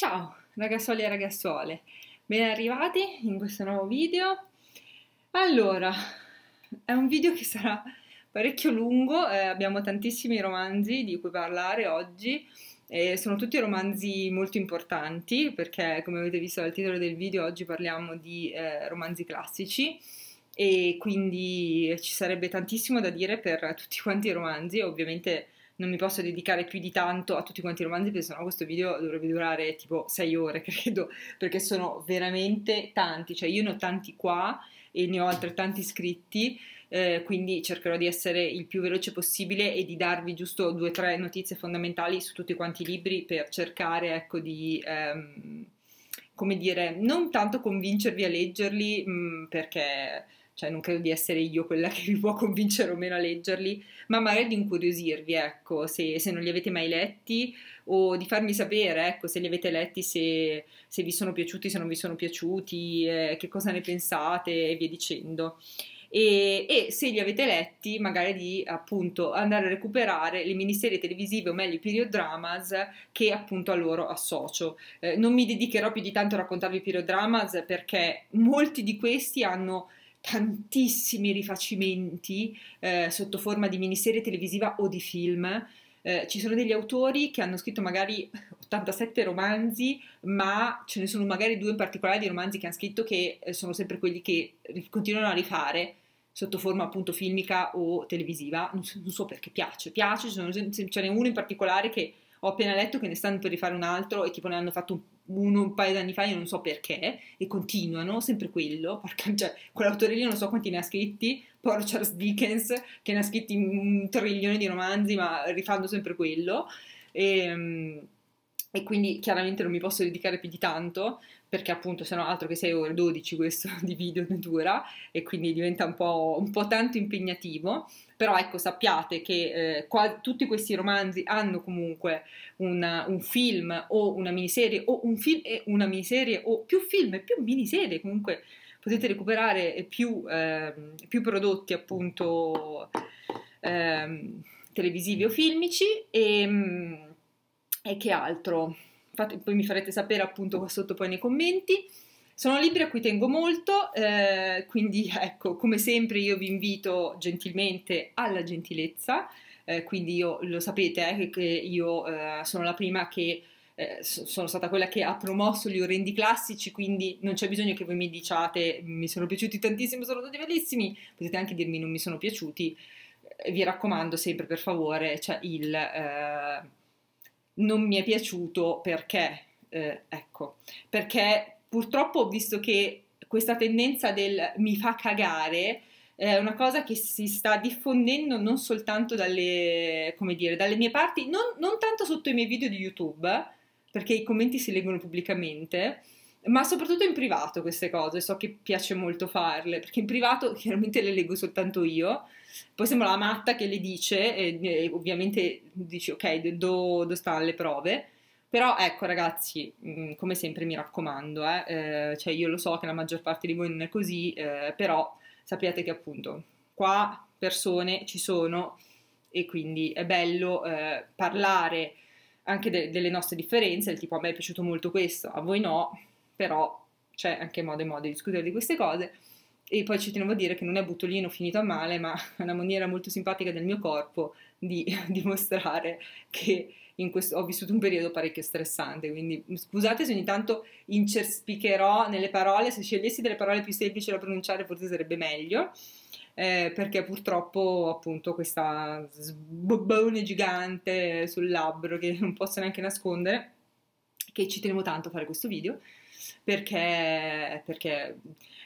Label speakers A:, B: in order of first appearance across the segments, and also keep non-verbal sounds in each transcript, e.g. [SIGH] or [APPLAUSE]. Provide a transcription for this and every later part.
A: Ciao ragazzuoli e ragazzuole, ben arrivati in questo nuovo video. Allora, è un video che sarà parecchio lungo, eh, abbiamo tantissimi romanzi di cui parlare oggi e sono tutti romanzi molto importanti perché come avete visto dal titolo del video oggi parliamo di eh, romanzi classici e quindi ci sarebbe tantissimo da dire per tutti quanti i romanzi, ovviamente non mi posso dedicare più di tanto a tutti quanti i romanzi perché sennò questo video dovrebbe durare tipo 6 ore, [LAUGHS] credo, perché sono veramente tanti, cioè io ne ho tanti qua e ne ho altrettanti scritti, eh, quindi cercherò di essere il più veloce possibile e di darvi giusto due o tre notizie fondamentali su tutti quanti i libri per cercare, ecco, di... Ehm, come dire, non tanto convincervi a leggerli mh, mm, perché cioè non credo di essere io quella che vi [LAUGHS] può convincere o meno a leggerli, ma magari di incuriosirvi, ecco, se, se non li avete mai letti o di farmi sapere, ecco, se li avete letti, se, se vi sono piaciuti, se non vi sono piaciuti, eh, che cosa ne pensate e via dicendo. E, e, se li avete letti magari di appunto andare a recuperare le miniserie televisive o meglio i period dramas che appunto a loro associo. Eh, non mi dedicherò più di tanto a raccontarvi i period dramas perché molti di questi hanno tantissimi rifacimenti eh, sotto forma di miniserie televisiva o di film. Eh, ci sono degli autori che hanno scritto magari [LAUGHS] 87 romanzi, ma ce ne sono magari due in particolare di romanzi che hanno scritto che eh, sono sempre quelli che continuano a rifare sotto forma appunto filmica o televisiva. Non so, non so perché piace, piace, ce n'è uno in particolare che ho appena letto che ne stanno per rifare un altro e tipo ne hanno fatto uno un paio d'anni fa, io non so perché, e continuano, sempre quello, perché cioè, quell'autore lì non so quanti ne ha scritti, poi Charles Dickens che ne ha scritti un trilione di romanzi, ma rifanno sempre quello. E, ehm, e quindi chiaramente non mi posso dedicare più di tanto perché appunto se no altro che 6 ore 12 questo [LAUGHS] di video dura e quindi diventa un po', un po tanto impegnativo però ecco sappiate che eh, qua, tutti questi romanzi hanno comunque una, un film o una miniserie o un film e una miniserie o più film e più miniserie comunque potete recuperare più, eh, più prodotti appunto eh, televisivi o filmici e mm, e che altro? Fate, poi mi farete sapere appunto qua sotto poi nei commenti. Sono libri a cui tengo molto, eh, quindi [LAUGHS] ecco, come sempre io vi invito gentilmente alla gentilezza, eh, quindi io lo sapete eh, che io eh, sono la prima che eh, sono stata quella che ha promosso gli orrendi classici, quindi non c'è bisogno che voi mi diciate mi sono piaciuti tantissimo, sono stati bellissimi, potete anche dirmi non mi sono piaciuti, eh, vi raccomando sempre per favore, cioè il non mi è piaciuto perché, eh, ecco, perché purtroppo ho visto che questa tendenza del mi fa cagare è una cosa che si sta diffondendo non soltanto dalle, come dire, dalle mie parti, non, non tanto sotto i miei video di YouTube, perché i commenti si leggono pubblicamente, ma soprattutto in privato queste cose, so che piace molto farle, perché in privato [LAUGHS] chiaramente le leggo soltanto io, poi sembra la matta che le dice e, e ovviamente dici ok, dove stanno le prove. Però ecco ragazzi, mm, come sempre mi raccomando, eh, eh, cioè io lo so che la maggior parte di voi non è così, eh, però sappiate che appunto qua persone ci sono e quindi è bello eh, parlare anche de- delle nostre differenze, tipo a me è piaciuto molto questo, a voi no, però c'è anche modo e modo di discutere di queste cose. E poi ci tenevo a dire che non è buttolino finito a male, ma [LAUGHS] è una maniera molto simpatica del mio corpo di [LAUGHS] dimostrare che questo, ho vissuto un periodo parecchio stressante. Quindi scusate se ogni tanto incerspicherò nelle parole, se scegliessi delle parole più semplici da pronunciare forse sarebbe meglio. Eh, perché purtroppo appunto questa sbobbone gigante sul labbro che non posso neanche nascondere, che ci tenevo tanto a fare questo video, perché, perché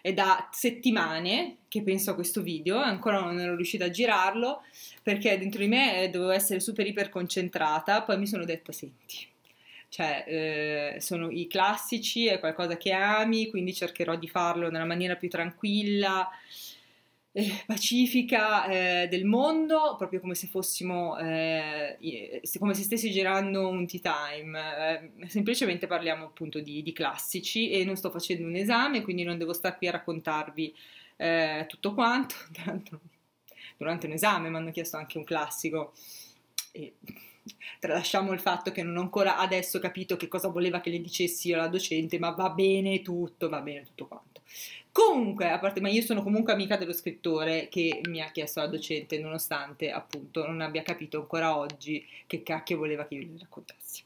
A: è da settimane che penso a questo video, ancora non ero riuscita a girarlo perché dentro di me dovevo essere super iper concentrata, poi mi sono detta senti, cioè eh, sono i classici, è qualcosa che ami, quindi cercherò di farlo nella maniera più tranquilla eh, pacifica eh, del mondo, proprio come se fossimo, eh, come se stessi girando un tea time. Eh, semplicemente parliamo appunto di, di, classici e non sto facendo un esame, quindi non devo stare qui a raccontarvi eh, tutto quanto. [LAUGHS] Durante un esame mi hanno chiesto anche un classico e tralasciamo il fatto che non ho ancora adesso capito che cosa voleva che le dicessi io la docente, ma va bene tutto, va bene tutto quanto. Comunque, a parte, ma io sono comunque amica dello scrittore che mi ha chiesto la docente, nonostante appunto non abbia capito ancora oggi che cacchio voleva che io gli raccontassi.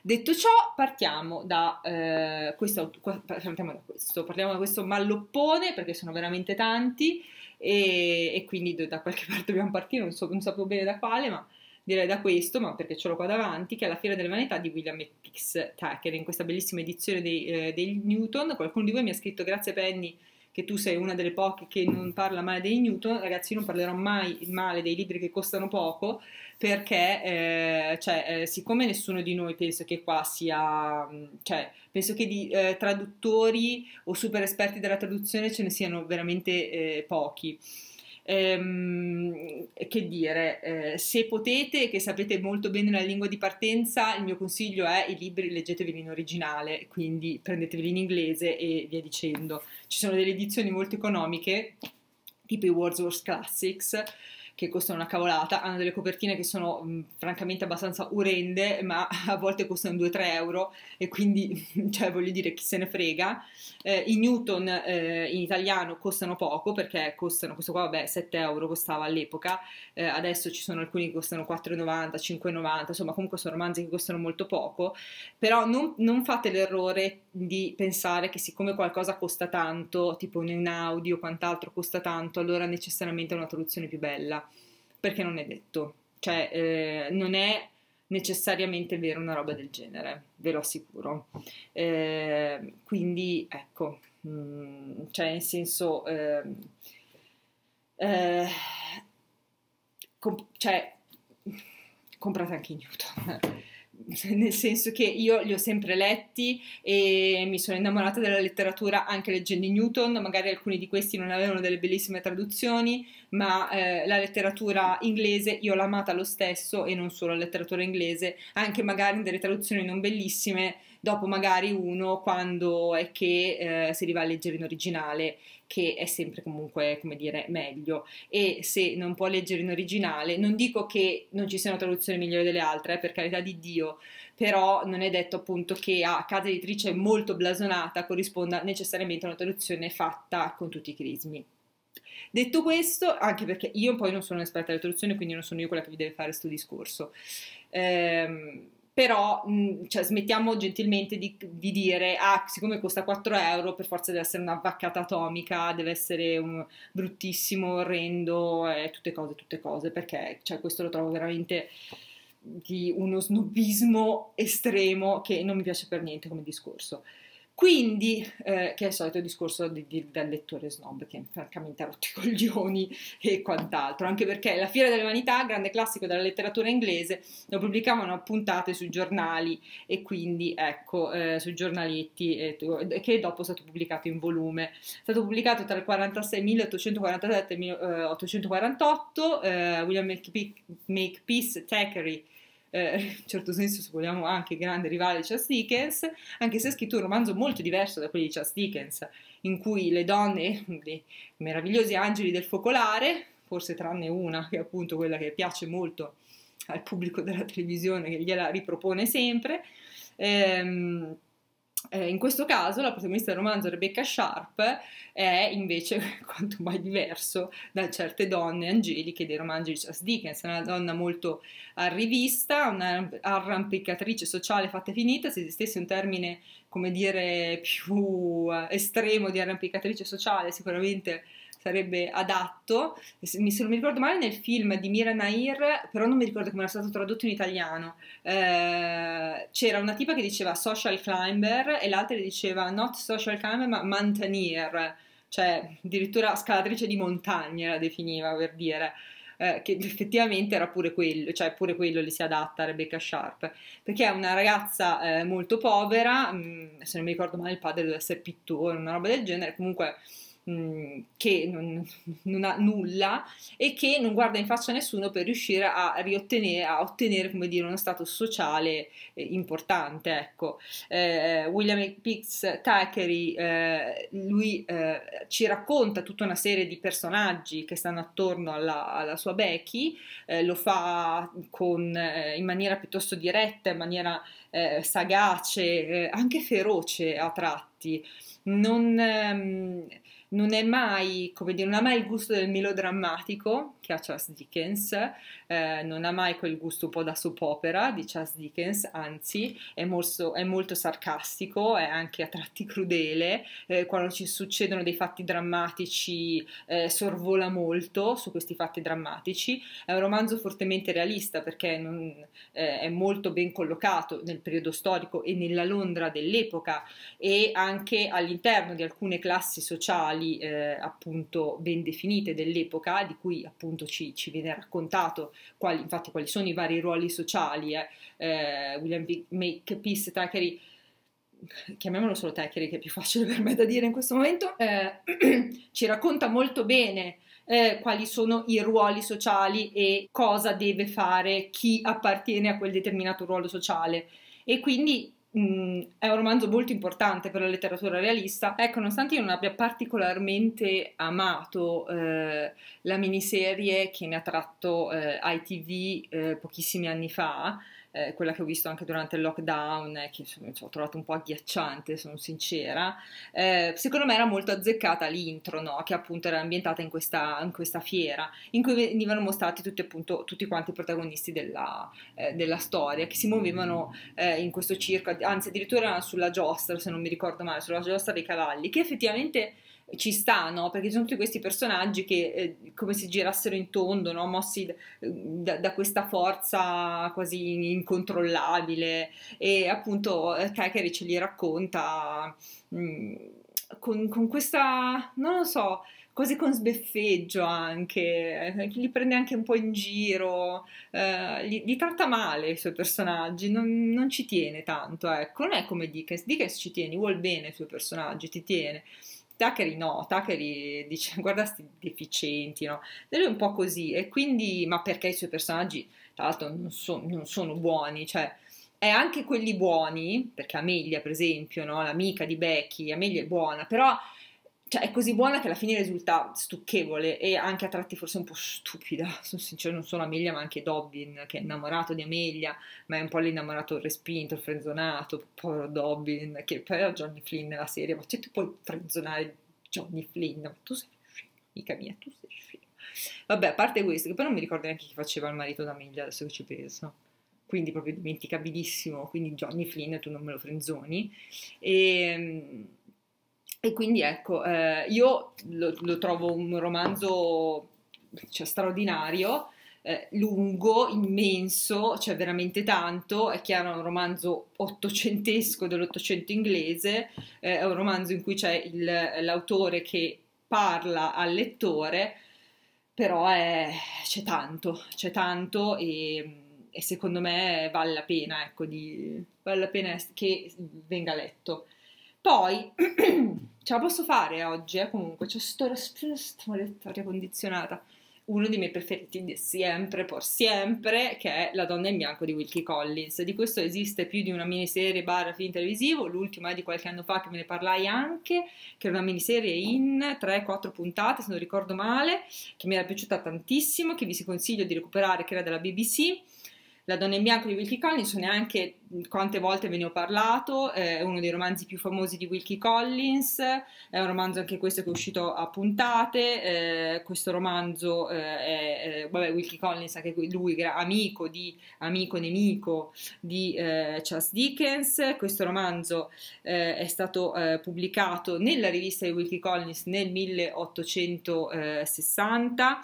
A: Detto ciò, partiamo da, eh, questo, partiamo da questo, partiamo da questo malloppone perché sono veramente tanti e, e quindi da qualche [LAUGHS] parte dobbiamo partire, non, so, non sapevo bene da quale, ma direi da questo, ma perché ce l'ho qua davanti, che è la Fiera delle Vanità di William X. Tucker, in questa bellissima edizione dei, eh, dei Newton. Qualcuno di voi mi ha scritto, grazie Penny, che tu sei una delle poche che non parla male dei Newton, ragazzi io non parlerò mai male dei libri che costano poco perché eh, cioè, eh, siccome nessuno di noi penso che qua sia, cioè penso che di eh, traduttori o super esperti della traduzione ce ne siano veramente eh, pochi. Ehm, che dire, eh, se potete, che sapete molto bene la lingua di partenza, il mio consiglio è i libri leggeteveli in originale, quindi prendeteveli in inglese e via dicendo. Ci sono delle edizioni molto economiche, tipo i Wordsworth Classics, che costano una cavolata, hanno delle copertine che sono mh, francamente abbastanza urende, ma [LAUGHS] a volte costano 2-3 euro e quindi, [LAUGHS] cioè voglio dire, chi se ne frega. Eh, I Newton eh, in italiano costano poco perché costano, questo qua vabbè 7 euro costava all'epoca, eh, adesso ci sono alcuni che costano 4,90, 5,90, insomma comunque sono romanzi che costano molto poco, però non, non fate l'errore di pensare che siccome qualcosa costa tanto, tipo un audio o quant'altro costa tanto, allora necessariamente è una traduzione più bella perché non è detto, cioè eh, non è necessariamente vero una roba del genere, ve lo assicuro. Eh, quindi ecco, mh, mm, cioè nel senso, eh, eh, comp- cioè, comprate anche i Newton. [LAUGHS] nel senso che io li ho sempre letti e mi sono innamorata della letteratura anche leggendo Newton, magari alcuni di questi non avevano delle bellissime traduzioni, ma eh, la letteratura inglese io l'ho amata lo stesso e non solo la letteratura inglese, anche magari in delle traduzioni non bellissime, dopo magari uno quando è che eh, si arriva a leggere in originale che è sempre comunque, come dire, meglio. E se non può leggere in originale, non dico che non ci sia una traduzione migliore delle altre, eh, per carità di Dio, però non è detto appunto che a casa editrice molto blasonata corrisponda necessariamente a una traduzione fatta con tutti i crismi. Detto questo, anche perché io poi non sono un'esperta della traduzione, quindi non sono io quella che vi deve fare questo discorso. Ehm, però mh, cioè, smettiamo gentilmente di, di, dire ah siccome costa 4 euro per forza deve essere una vaccata atomica deve essere un bruttissimo orrendo e tutte cose tutte cose. Perché cioè, questo lo trovo veramente di uno snobismo estremo che non mi piace per niente come discorso quindi, eh, che è il solito discorso di, di, del lettore snob, che francamente ha rotto i [LAUGHS] coglioni e quant'altro, anche perché La Fiera delle Vanità, grande classico della letteratura inglese, lo pubblicavano a puntate sui giornali e quindi, ecco, eh, sui giornaletti, eh, che dopo è stato pubblicato in volume. È stato pubblicato tra il 46, 1847 e 1848, eh, William Makepeace Thackeray eh, in certo senso, se vogliamo, anche grande rivale di Charles Dickens, anche se ha scritto un romanzo molto diverso da quelli di Charles Dickens, in cui le donne, dei meravigliosi angeli del focolare, forse tranne una, che è appunto quella che piace molto al pubblico della televisione, che gliela ripropone sempre, ehm, eh, in questo caso la protagonista del romanzo Rebecca Sharp è invece [LAUGHS] quanto mai diverso da certe donne angeliche dei romanzi di Charles Dickens, è una donna molto arrivista, un'arrampicatrice sociale fatta e finita, se esistesse un termine come dire più estremo di arrampicatrice sociale sicuramente sarebbe adatto. Se non mi ricordo male, nel film di Mira Nair, però non mi ricordo come era stato tradotto in italiano, eh, c'era una tipa che diceva social climber e l'altra diceva not social climber ma mountaineer, cioè addirittura scalatrice di montagne la definiva per dire. Eh, che effettivamente era pure quello, cioè pure quello le si adatta a Rebecca Sharp, perché è una ragazza eh, molto povera, mm, se non mi ricordo male il padre deve essere pittore, una roba del genere, comunque che non, [LAUGHS] non, ha nulla e che non guarda in faccia a nessuno per riuscire a, riottenere, a ottenere come dire, uno status sociale eh, importante. Ecco. Eh, William Pix Thackeray, eh, lui eh, ci racconta tutta una serie di personaggi che stanno attorno alla, alla sua Becky, eh, lo fa con, eh, in maniera piuttosto diretta, in maniera sagace, anche feroce a tratti. Non, ehm, non è mai, come dire, non ha mai il gusto del melodrammatico che ha Charles Dickens, eh, non ha mai quel gusto un po' da soap opera di Charles Dickens, anzi è molto, è molto sarcastico, è anche a tratti crudele, eh, quando ci succedono dei fatti drammatici eh, sorvola molto su questi fatti drammatici, è un romanzo fortemente realista perché non, eh, è molto ben collocato nel periodo storico e nella Londra dell'epoca e anche all'interno di alcune classi sociali eh, appunto ben definite dell'epoca di cui appunto ci, ci viene raccontato quali, infatti quali sono i vari ruoli sociali. Eh. Eh, William Makepeace Thackeray chiamiamolo solo Thackeray che è più facile per me da dire in questo momento, eh, [CLEARS THROAT] ci racconta molto bene eh, quali sono i ruoli sociali e cosa deve fare chi appartiene a quel determinato ruolo sociale. E quindi Mm, è un romanzo molto importante per la letteratura realista. Ecco, nonostante io non abbia particolarmente amato eh, la miniserie che ne ha tratto eh, ITV eh, pochissimi anni fa, eh, quella che ho visto anche durante il lockdown, eh, che insomma, ho trovato un po' agghiacciante, sono sincera, eh, secondo me era molto azzeccata l'intro, no? che appunto era ambientata in questa, in questa, fiera, in cui venivano mostrati tutti, appunto, tutti quanti i protagonisti della, eh, della storia, che si muovevano eh, in questo circo, anzi addirittura sulla giostra, se non mi ricordo male, sulla giostra dei cavalli, che effettivamente ci sta, no? Perché ci sono tutti questi personaggi che eh, come se girassero in tondo, no? Mossi da, da, questa forza quasi incontrollabile e appunto Thackeray ce li racconta mh, mm, con, con, questa, non lo so, quasi con sbeffeggio anche, eh, li prende anche un po' in giro, eh, li, li, tratta male i suoi personaggi, non, non, ci tiene tanto, ecco, non è come Dickens, Dickens ci tiene, vuol bene i suoi personaggi, ti tiene. Thackeray no, Thackeray dice [LAUGHS] guarda sti deficienti, no? E lui è un po' così e quindi, ma perché i suoi personaggi tra l'altro non, so, non sono buoni, cioè è anche quelli buoni, perché Amelia per esempio, no? l'amica di Becky, Amelia è buona, però cioè, è così buona che alla fine risulta stucchevole e anche a tratti forse un po' stupida. [LAUGHS] Sono sincero, non solo Amelia, ma anche Dobbin, che è innamorato di Amelia, ma è un po' l'innamorato respinto, il frenzonato. Povero Dobbin, che poi era Johnny Flynn nella serie. Ma cioè, tu puoi frenzonare Johnny Flynn? Ma tu sei scemo, amica mia, tu sei scemo. Vabbè, a parte questo, che poi non mi ricordo neanche chi faceva il marito d'Amelia, adesso che ci penso quindi proprio dimenticabilissimo, quindi Johnny Flynn tu non me lo frenzoni. E, ehm, e quindi ecco, eh, io lo, lo, trovo un romanzo cioè, straordinario, eh, lungo, immenso, cioè veramente tanto, è chiaro è un romanzo ottocentesco dell'Ottocento inglese, eh, è un romanzo in cui c'è l'autore che parla al lettore, però è, c'è tanto, c'è tanto e, e, secondo me vale la pena, ecco, di, vale la pena che venga letto. Poi [CLEARS THROAT] ce la posso fare oggi, eh, comunque, c'è sto, sto, sto aria condizionata. Uno dei miei preferiti di sempre, por sempre, che è La donna in bianco di Wilkie Collins. Di questo esiste più di una miniserie barra film televisivo, l'ultima è di qualche anno fa che me ne parlai anche, che era una miniserie in 3-4 puntate, se non ricordo male, che mi era piaciuta tantissimo, che vi si consiglio di recuperare, che era della BBC la donna in bianco di Wilkie Collins, neanche quante volte ve ne ho parlato, è uno dei romanzi più famosi di Wilkie Collins, è un romanzo anche questo che è uscito a puntate, eh, questo romanzo eh, è, eh, vabbè, Wilkie Collins, anche lui amico di, amico nemico di eh, Charles Dickens, questo romanzo eh, è stato pubblicato nella rivista di Wilkie Collins nel 1860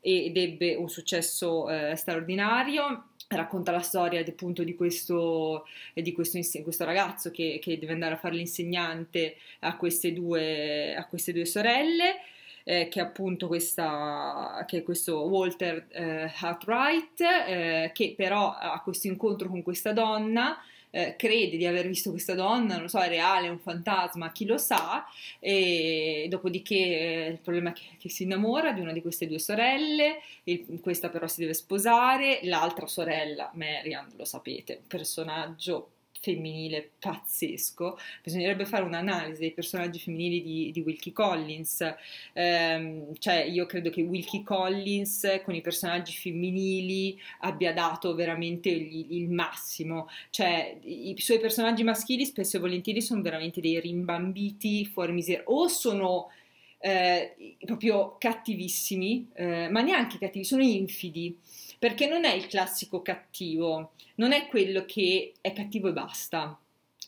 A: ed ebbe un successo straordinario racconta la storia appunto di questo, di questo, questo ragazzo che, che, deve andare a fare l'insegnante a queste due, a queste due sorelle. Eh, che appunto questa, che è questo Walter eh, Hartwright, eh, che però ha questo incontro con questa donna eh, crede di aver visto questa donna, non so, è reale, è un fantasma, chi lo sa, e dopodiché eh, il problema è che, che, si innamora di una di queste due sorelle, il, questa però si deve sposare, l'altra sorella, Marian, lo sapete, personaggio femminile pazzesco. Bisognerebbe fare un'analisi dei personaggi femminili di, di Wilkie Collins. Um, cioè, io credo che Wilkie Collins con i personaggi femminili abbia dato veramente il, il massimo. Cioè, i, i suoi personaggi maschili spesso e volentieri sono veramente dei rimbambiti fuori misera. O sono eh, proprio cattivissimi, eh, ma neanche cattivi, sono infidi perché non è il classico cattivo, non è quello che è cattivo e basta,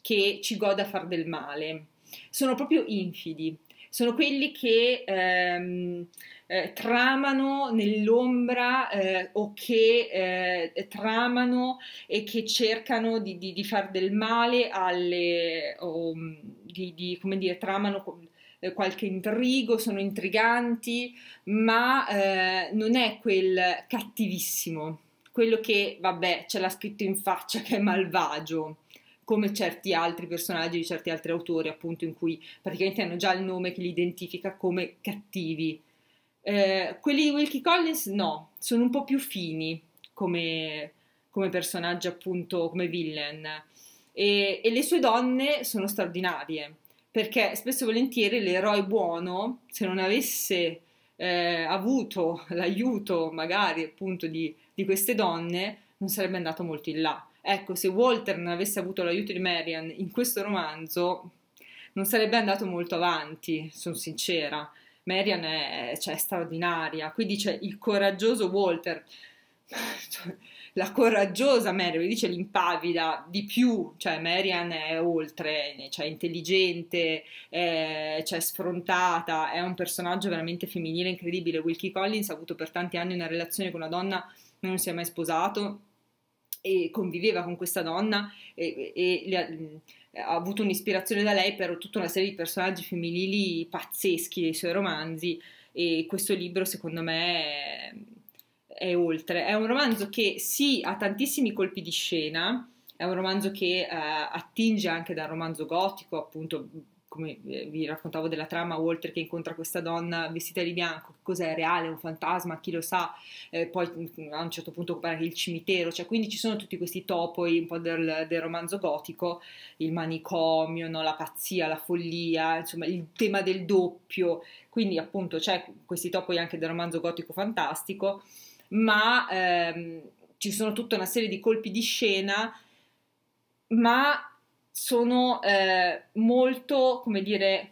A: che ci goda a far del male, sono proprio infidi, sono quelli che ehm, eh, tramano nell'ombra eh, o che eh, tramano e che cercano di, di, di far del male alle, o, di, di, come dire, tramano eh, qualche intrigo, sono intriganti, ma eh, non è quel cattivissimo, quello che, vabbè, ce l'ha scritto in faccia che è malvagio, come certi altri personaggi di certi altri autori, appunto, in cui praticamente hanno già il nome che li identifica come cattivi. Eh, quelli di Wilkie Collins no, sono un po' più fini come, come personaggi, appunto, come villain. E, e le sue donne sono straordinarie perché spesso e volentieri l'eroe buono, se non avesse eh, avuto [LAUGHS] l'aiuto magari appunto di, di, queste donne, non sarebbe andato molto in là. Ecco, se Walter non avesse avuto l'aiuto di Marian in questo romanzo, non sarebbe andato molto avanti, sono sincera. Marian è, cioè, straordinaria, qui dice il coraggioso Walter. [LAUGHS] Cioè, la coraggiosa Mary, dice l'impavida di più, cioè Marian è oltre, cioè intelligente, è, cioè sfrontata, è un personaggio veramente femminile incredibile. Wilkie Collins ha avuto per tanti anni una relazione con una donna, non si è mai sposato e conviveva con questa donna e, e ha, ha avuto un'ispirazione da lei per tutta una serie di personaggi femminili pazzeschi dei suoi romanzi e questo libro secondo me è oltre. È un romanzo che sì ha tantissimi colpi di scena, è un romanzo che eh, attinge anche dal romanzo gotico, appunto come vi raccontavo della trama, Walter che incontra questa donna vestita di bianco, cos'è reale, un fantasma, chi lo sa, eh, poi mm, a un certo punto compare il cimitero, cioè quindi ci sono tutti questi topoi un po' del, del romanzo gotico, il manicomio, no? la pazzia, la follia, insomma il tema del doppio, quindi appunto c'è questi topoi anche del romanzo gotico fantastico ma ehm, ci sono tutta una serie di colpi di scena, ma sono eh, molto, come dire,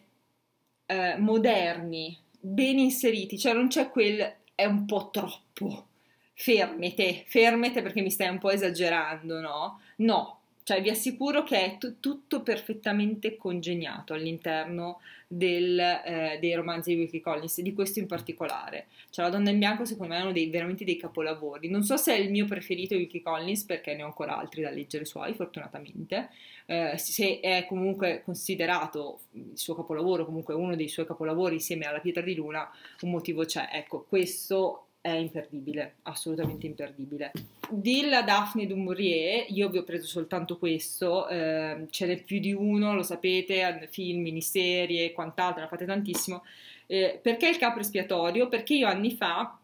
A: eh, moderni, ben inseriti, cioè non c'è quel è un po' troppo. Fermete, fermete perché mi stai un po' esagerando, no? No, cioè vi assicuro che è t- tutto perfettamente congegnato all'interno del, eh, dei romanzi di Wilkie Collins, di questo in particolare. Cioè La donna in bianco secondo me è uno dei, veramente dei capolavori. Non so se è il mio preferito Wilkie Collins perché ne ho ancora altri da leggere suoi, fortunatamente. Eh, se è comunque considerato il suo capolavoro, comunque uno dei suoi capolavori insieme alla Pietra di Luna, un motivo c'è. Ecco, questo è imperdibile, assolutamente imperdibile. Della Daphne du Maurier, io vi ho preso soltanto questo, eh, ce n'è più di uno, lo sapete, film, miniserie e quant'altro, ne fate tantissimo. Eh, perché il capo espiatorio? Perché io anni fa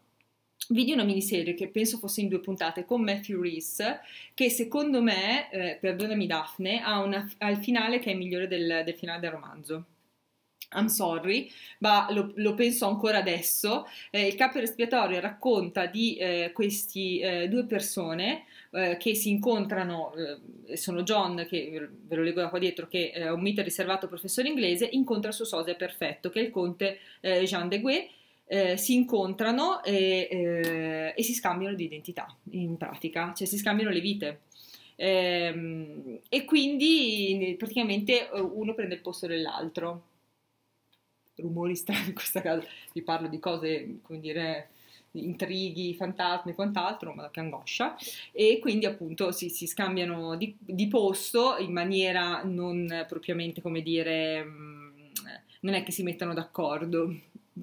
A: vidi una miniserie che penso fosse in due puntate con Matthew Reese, che secondo me, eh, perdonami Daphne, ha, una, ha, il finale che è migliore del, del finale del romanzo. I'm sorry, ma lo, lo penso ancora adesso. Eh, il capo espiatorio racconta di eh, queste eh, due persone eh, che si incontrano, eh, sono John, che ve lo leggo da qua dietro, che è un mito riservato professore inglese, incontra il suo sosia perfetto, che è il conte eh, Jean de Guet. si incontrano e, e si scambiano di identità in pratica, cioè si scambiano le vite. Ehm, e quindi praticamente uno prende il posto dell'altro rumori strani in questa casa, vi parlo di cose, come dire, intrighi, fantasmi e quant'altro, ma che angoscia, e quindi appunto si, si scambiano di, di, posto in maniera non propriamente, come dire, mm, non è che si mettano d'accordo,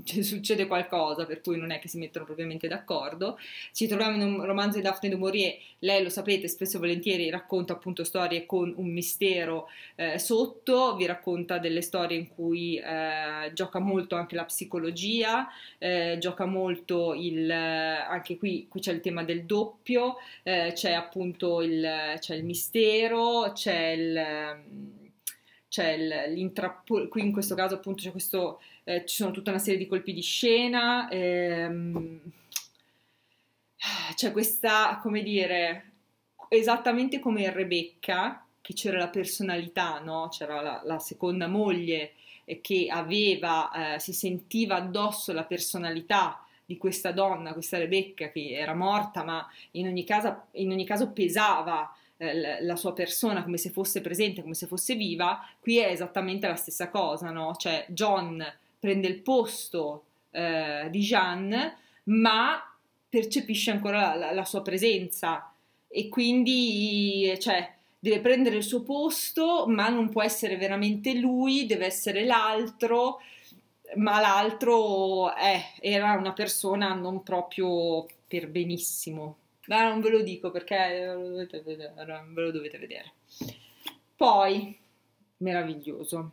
A: succede qualcosa, per cui non è che si mettono propriamente d'accordo. Ci troviamo in un romanzo di Daphne du Maurier, lei lo sapete, spesso e volentieri racconta appunto storie con un mistero eh, sotto, vi racconta delle storie in cui eh, gioca molto anche la psicologia, eh, gioca molto il, anche qui, qui c'è il tema del doppio, eh, c'è appunto il, c'è il mistero, c'è il c'è l'intrappolare, qui in questo caso appunto c'è questo, eh, ci sono tutta una serie di colpi di scena, ehm, c'è questa, come dire, esattamente come in Rebecca, che c'era la personalità, no? C'era la, la seconda moglie eh, che aveva, eh, si sentiva addosso la personalità di questa donna, questa Rebecca che era morta, ma in ogni caso, in ogni caso pesava eh, la sua persona come se fosse presente, come se fosse viva, qui è esattamente la stessa cosa, no? Cioè John prende il posto eh, di Jeanne, ma percepisce ancora la, la, la sua presenza e quindi cioè, deve prendere il suo posto, ma non può essere veramente lui, deve essere l'altro, ma l'altro è, era una persona non proprio per benissimo. Ma non ve lo dico perché vedere, ve lo dovete vedere. Poi, meraviglioso.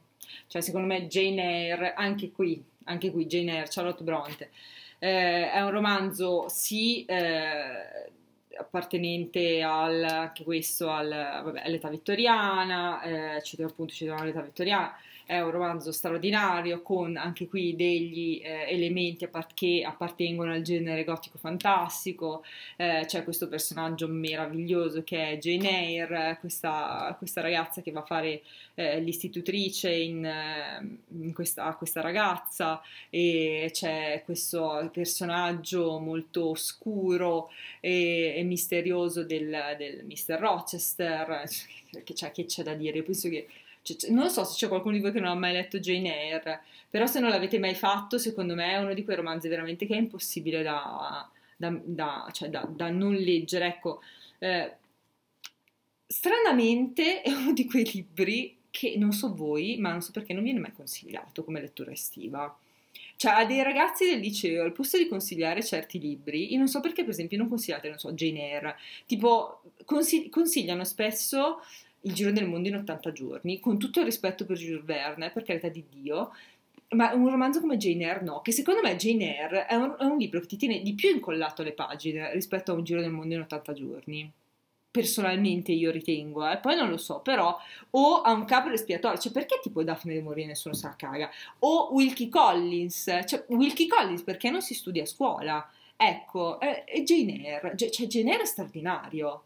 A: Cioè, secondo me Jane Eyre, anche qui, anche qui Jane Eyre, Charlotte Bronte, eh, è un romanzo sì eh, appartenente al, anche questo al, vabbè, all'età vittoriana, eh, cito appunto cito all'età vittoriana, è un romanzo straordinario con anche qui degli eh, elementi appart- che appartengono al genere gotico fantastico, eh, c'è questo personaggio meraviglioso che è Jane Eyre, questa, questa ragazza che va a fare eh, l'istitutrice in, eh, in questa, questa ragazza e c'è questo personaggio molto oscuro e, e misterioso del, del Mr. Rochester, [LAUGHS] che c'è, che c'è da dire? Penso che cioè, non so se c'è qualcuno di voi che non ha mai letto Jane Eyre, però se non l'avete mai fatto, secondo me è uno di quei romanzi veramente che è impossibile da, da, da, cioè da non leggere. Ecco, eh, stranamente è uno di quei libri che non so voi, ma non so perché non viene mai consigliato come lettura estiva. Cioè, a dei ragazzi del liceo, al posto di consigliare certi libri, io non so perché, per esempio, non consigliate, non so, Jane Eyre. Tipo, consigli- consigliano spesso il Giro del Mondo in 80 giorni, con tutto il rispetto per Jules Verne, per carità di Dio, ma un romanzo come Jane Eyre no, che secondo me Jane Eyre è un, è un libro che ti tiene di più incollato alle pagine rispetto a un Giro del Mondo in 80 giorni. Personalmente io ritengo, eh, poi non lo so, però o ha un capo espiatorio, cioè perché tipo Daphne de Maurier nessuno se la caga, o Wilkie Collins, cioè Wilkie Collins perché non si studia a scuola, ecco, è, è Jane Eyre, cioè Jane Eyre è straordinario,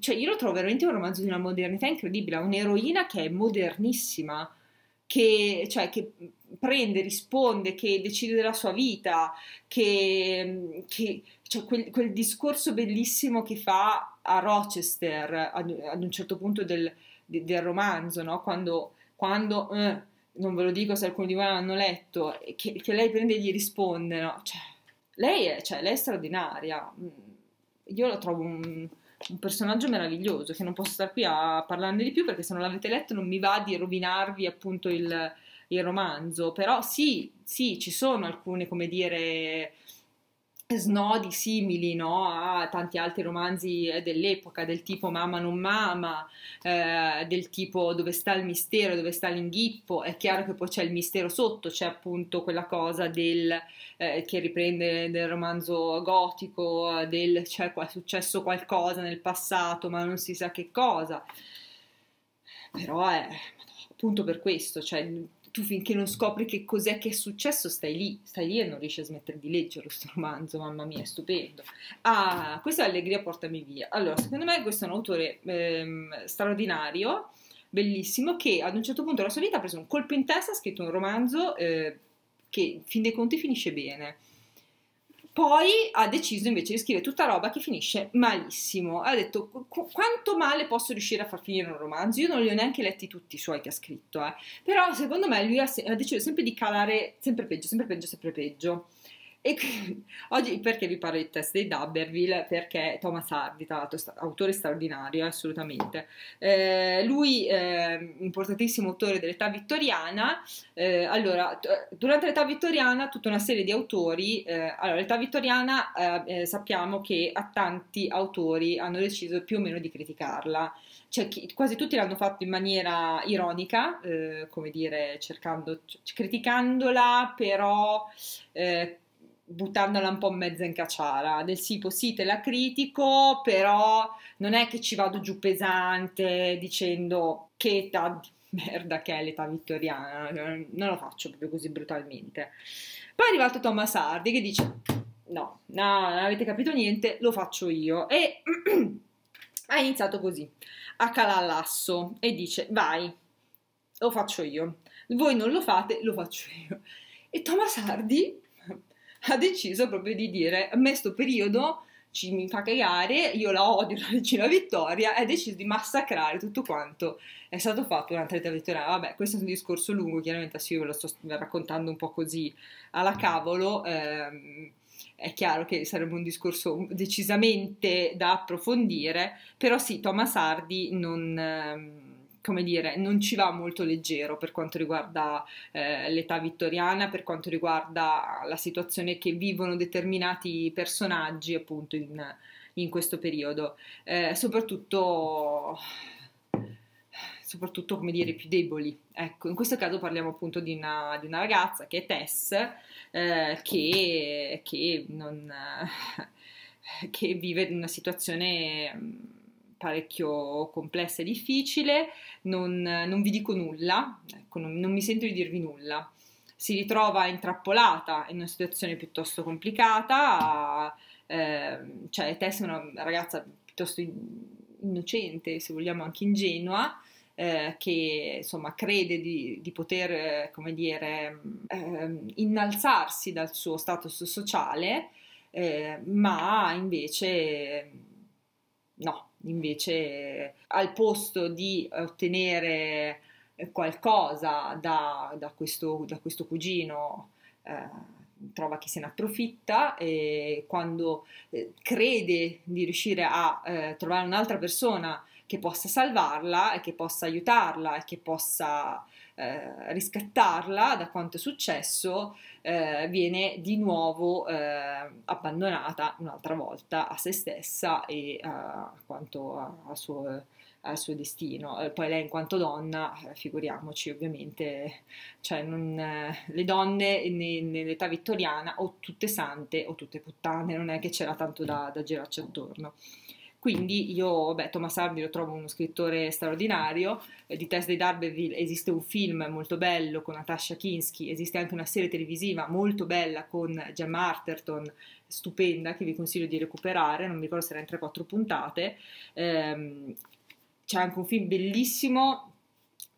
A: cioè io lo trovo veramente un romanzo di una modernità incredibile, un'eroina che è modernissima, che, cioè, che prende, risponde, che decide della sua vita, che, che cioè quel, quel, discorso bellissimo che fa a Rochester ad, ad un certo punto del, del romanzo, no? quando, quando eh, non ve lo dico se alcuni di voi l'hanno letto, che, che, lei prende e gli risponde, no? cioè, lei, è, cioè, lei è straordinaria, io lo trovo un un personaggio meraviglioso che non posso stare qui a parlarne di più perché se non l'avete letto non mi va di rovinarvi appunto il, il romanzo, però sì, sì, ci sono alcune, come dire, snodi simili no? a tanti altri romanzi eh, dell'epoca, del tipo Mamma non mama, eh, del tipo Dove sta il mistero, dove sta l'inghippo. È chiaro che poi c'è il mistero sotto, c'è appunto quella cosa del, eh, che riprende del romanzo gotico, del c'è cioè, successo qualcosa nel passato, ma non si sa che cosa. Però è appunto per questo, cioè tu finché non scopri che cos'è che è successo stai lì, stai lì e non riesci a smettere di leggere questo romanzo, mamma mia, è stupendo. Ah, questa è Allegria portami via. Allora, secondo me questo è un autore ehm, straordinario, bellissimo, che ad un certo punto della sua vita ha preso un colpo in testa, ha scritto un romanzo eh, che in fin dei conti finisce bene poi ha deciso invece di scrivere tutta roba che finisce malissimo. Ha detto qu- quanto male posso riuscire a far finire un romanzo? Io non li ho neanche letti tutti i suoi che ha scritto, eh. però secondo me lui ha, se- ha deciso sempre di calare sempre peggio, sempre peggio, sempre peggio. E [LAUGHS] oggi perché vi parlo di test dei D'Aberville? Perché Thomas Hardy, tra l'altro, autore straordinario, assolutamente. Eh, lui, eh, importantissimo autore dell'età vittoriana. Eh, allora, durante l'età vittoriana, tutta una serie di autori. Eh, allora, l'età vittoriana eh, eh, sappiamo che a tanti autori hanno deciso più o meno di criticarla. Cioè, quasi tutti l'hanno fatto in maniera ironica, come dire, cercando, criticandola, però buttandola un po' mezza in cacciara, del tipo sì te la critico, però non è che ci vado giù pesante dicendo che età di merda che è l'età vittoriana, non lo faccio proprio così brutalmente. Poi è arrivato Thomas Hardy che dice no, no, non avete capito niente, lo faccio io e [CLEARS THROAT] ha iniziato così, a calare l'asso e dice vai, lo faccio io, voi non lo fate, lo faccio io. E Thomas Hardy [LAUGHS] ha deciso proprio di dire a me sto periodo ci, mi fa cagare, io la odio [LAUGHS] la regina Vittoria e ha deciso di massacrare tutto quanto è stato fatto durante l'età vittoriana. Vabbè, questo è un discorso lungo, chiaramente adesso io ve lo sto raccontando un po' così alla cavolo. Ehm, è chiaro che sarebbe un discorso decisamente da approfondire, però sì, Thomas Hardy non... Ehm, come dire, non ci va molto leggero per quanto riguarda eh, l'età vittoriana, per quanto riguarda la situazione che vivono determinati personaggi appunto in, in questo periodo, eh, soprattutto soprattutto come dire i più deboli. Ecco, in questo caso parliamo appunto di una, di una ragazza che è Tess, eh, che, che, non, [LAUGHS] che vive in una situazione parecchio complessa e difficile, non, non vi dico nulla, ecco, non, non mi sento di dirvi nulla. Si ritrova intrappolata in una situazione piuttosto complicata, eh, cioè Tess è una ragazza piuttosto innocente, se vogliamo anche ingenua, eh, che insomma crede di, di poter, eh, come dire, eh, innalzarsi dal suo status sociale, eh, ma invece no, invece al posto di ottenere qualcosa da, da, questo, da questo, cugino eh, trova che se ne approfitta e quando eh, crede di riuscire a eh, trovare un'altra persona che possa salvarla e che possa aiutarla e che possa eh, riscattarla da quanto è successo, eh, viene di nuovo eh, abbandonata un'altra volta a se stessa e a quanto al suo, al suo destino. Eh, poi lei in quanto donna, eh, figuriamoci ovviamente, cioè non, le donne ne, nell'età vittoriana o tutte sante o tutte puttane, non è che c'era tanto da, da girarci attorno. Quindi io, beh, Thomas Hardy lo trovo uno scrittore straordinario, eh, di Tess di D'Arberville esiste un film molto bello con Natasha Kinski, esiste anche una serie televisiva molto bella con Gemma Arterton, stupenda, che vi consiglio di recuperare, non mi ricordo se era in 3-4 puntate. Eh, c'è anche un film bellissimo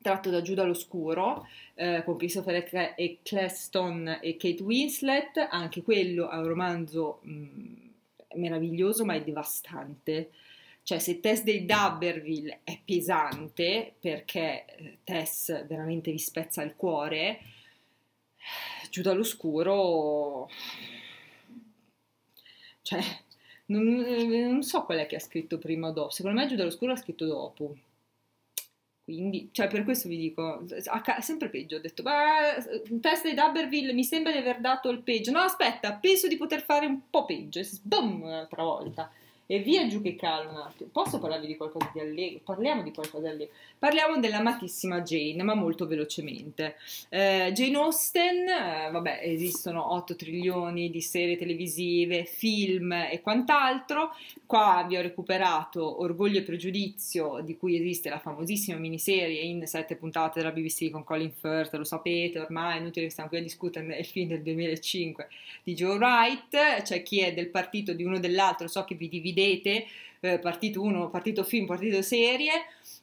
A: tratto da Giuda l'Oscuro, eh, con Christopher Eccleston e Kate Winslet, anche quello è un romanzo... Mh, meraviglioso ma è devastante. Cioè se Tess dei D'Aberville è pesante perché eh, Tess veramente vi spezza il cuore, giù dall'oscuro... Cioè, non, non, so qual è che ha scritto prima o dopo. Secondo me Giù dall'oscuro ha scritto dopo. Quindi, cioè, per questo vi dico, sempre peggio. Ho detto, beh, testa di D'Aberville mi sembra di aver dato il peggio. No, aspetta, penso di poter fare un po' peggio. E boom, un'altra volta e via giù che attimo. Posso parlarvi di qualcosa di allegro? Parliamo di qualcosa di allegro. Parliamo dell'amatissima Jane, ma molto velocemente. Eh, Jane Austen, eh, vabbè, esistono 8 trilioni di serie televisive, film e quant'altro. Qua vi ho recuperato Orgoglio e Pregiudizio, di cui esiste la famosissima miniserie in 7 puntate della BBC con Colin Firth, lo sapete ormai, è inutile che stiamo qui a discutere, è il film del 2005 di Joe Wright, cioè chi è del partito di uno o dell'altro, so che vi dividete dividete eh, partito 1, partito film, partito serie.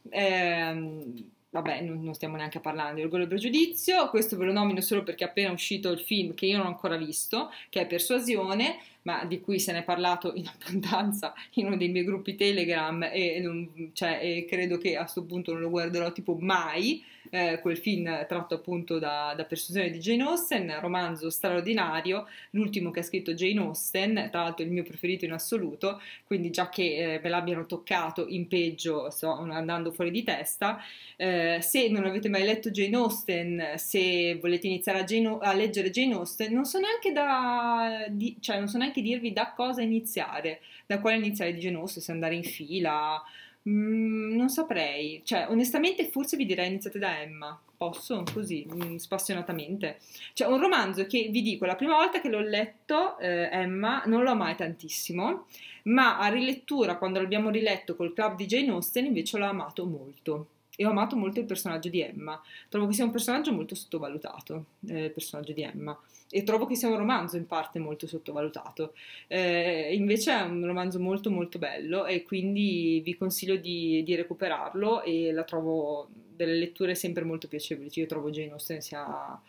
A: Ehm, vabbè, non, non, stiamo neanche parlando di orgoglio e pregiudizio, questo ve lo nomino solo perché è appena uscito il film che io non ho ancora visto, che è Persuasione, ma di cui se ne è parlato in [LAUGHS] abbondanza in uno dei miei gruppi Telegram e, non, cioè, e credo che a questo punto non lo guarderò tipo mai, eh, quel film tratto appunto da, da Persuasione di Jane Austen, romanzo straordinario, l'ultimo che ha scritto Jane Austen, tra l'altro il mio preferito in assoluto, quindi già che eh, me l'abbiano toccato in peggio sto andando fuori di testa. Eh, se non avete mai letto Jane Austen, se volete iniziare a, Jane, a leggere Jane Austen, non so neanche da, di, cioè non so neanche dirvi da cosa iniziare, da quale iniziare di Jane Austen, se andare in fila Mm, non saprei, cioè onestamente forse vi direi iniziate da Emma, posso così, mm, spassionatamente. Cioè un romanzo che vi dico, la prima volta che l'ho letto, eh, Emma, non l'ho mai tantissimo, ma a rilettura, quando l'abbiamo riletto col club di Jane Austen, invece l'ho amato molto. E ho amato molto il personaggio di Emma. Trovo che sia un personaggio molto sottovalutato, eh, il personaggio di Emma e trovo che sia un romanzo in parte molto sottovalutato. Eh, invece è un romanzo molto molto bello e quindi vi consiglio di, di, recuperarlo e la trovo delle letture sempre molto piacevoli. Io trovo Jane Austen sia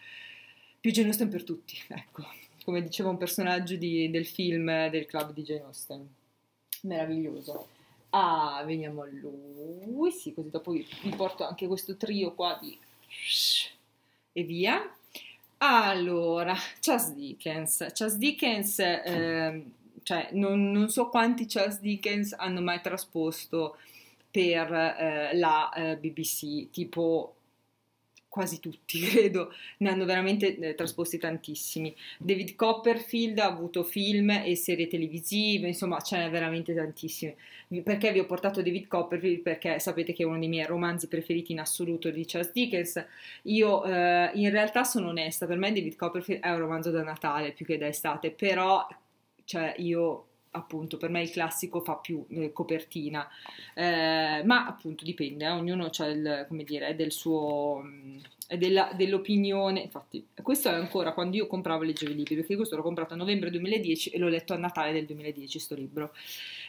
A: più Jane Austen per tutti, ecco, come diceva un personaggio di, del film del club di Jane Austen. Meraviglioso. Ah, veniamo a lui, sì, così dopo vi porto anche questo trio qua di... e via. Allora, Charles Dickens. Charles Dickens, eh, cioè, non, non, so quanti Charles Dickens hanno mai trasposto per eh, la eh, BBC, tipo quasi tutti, [LAUGHS] credo, ne hanno veramente eh, trasposti tantissimi. David Copperfield ha avuto film e serie televisive, insomma, ce n'è veramente tantissime. Perché vi ho portato David Copperfield? Perché sapete che è uno dei miei romanzi preferiti in assoluto di Charles Dickens. Io eh, in realtà sono onesta, per me David Copperfield è un romanzo da Natale più che da estate, però cioè io appunto per me il classico fa più eh, copertina, eh, ma appunto dipende, eh, ognuno ha il, come dire, del suo, mm, della, dell'opinione, infatti questo è ancora quando io compravo leggevo i libri, perché questo l'ho comprato a novembre 2010 e l'ho letto a Natale del 2010 sto libro.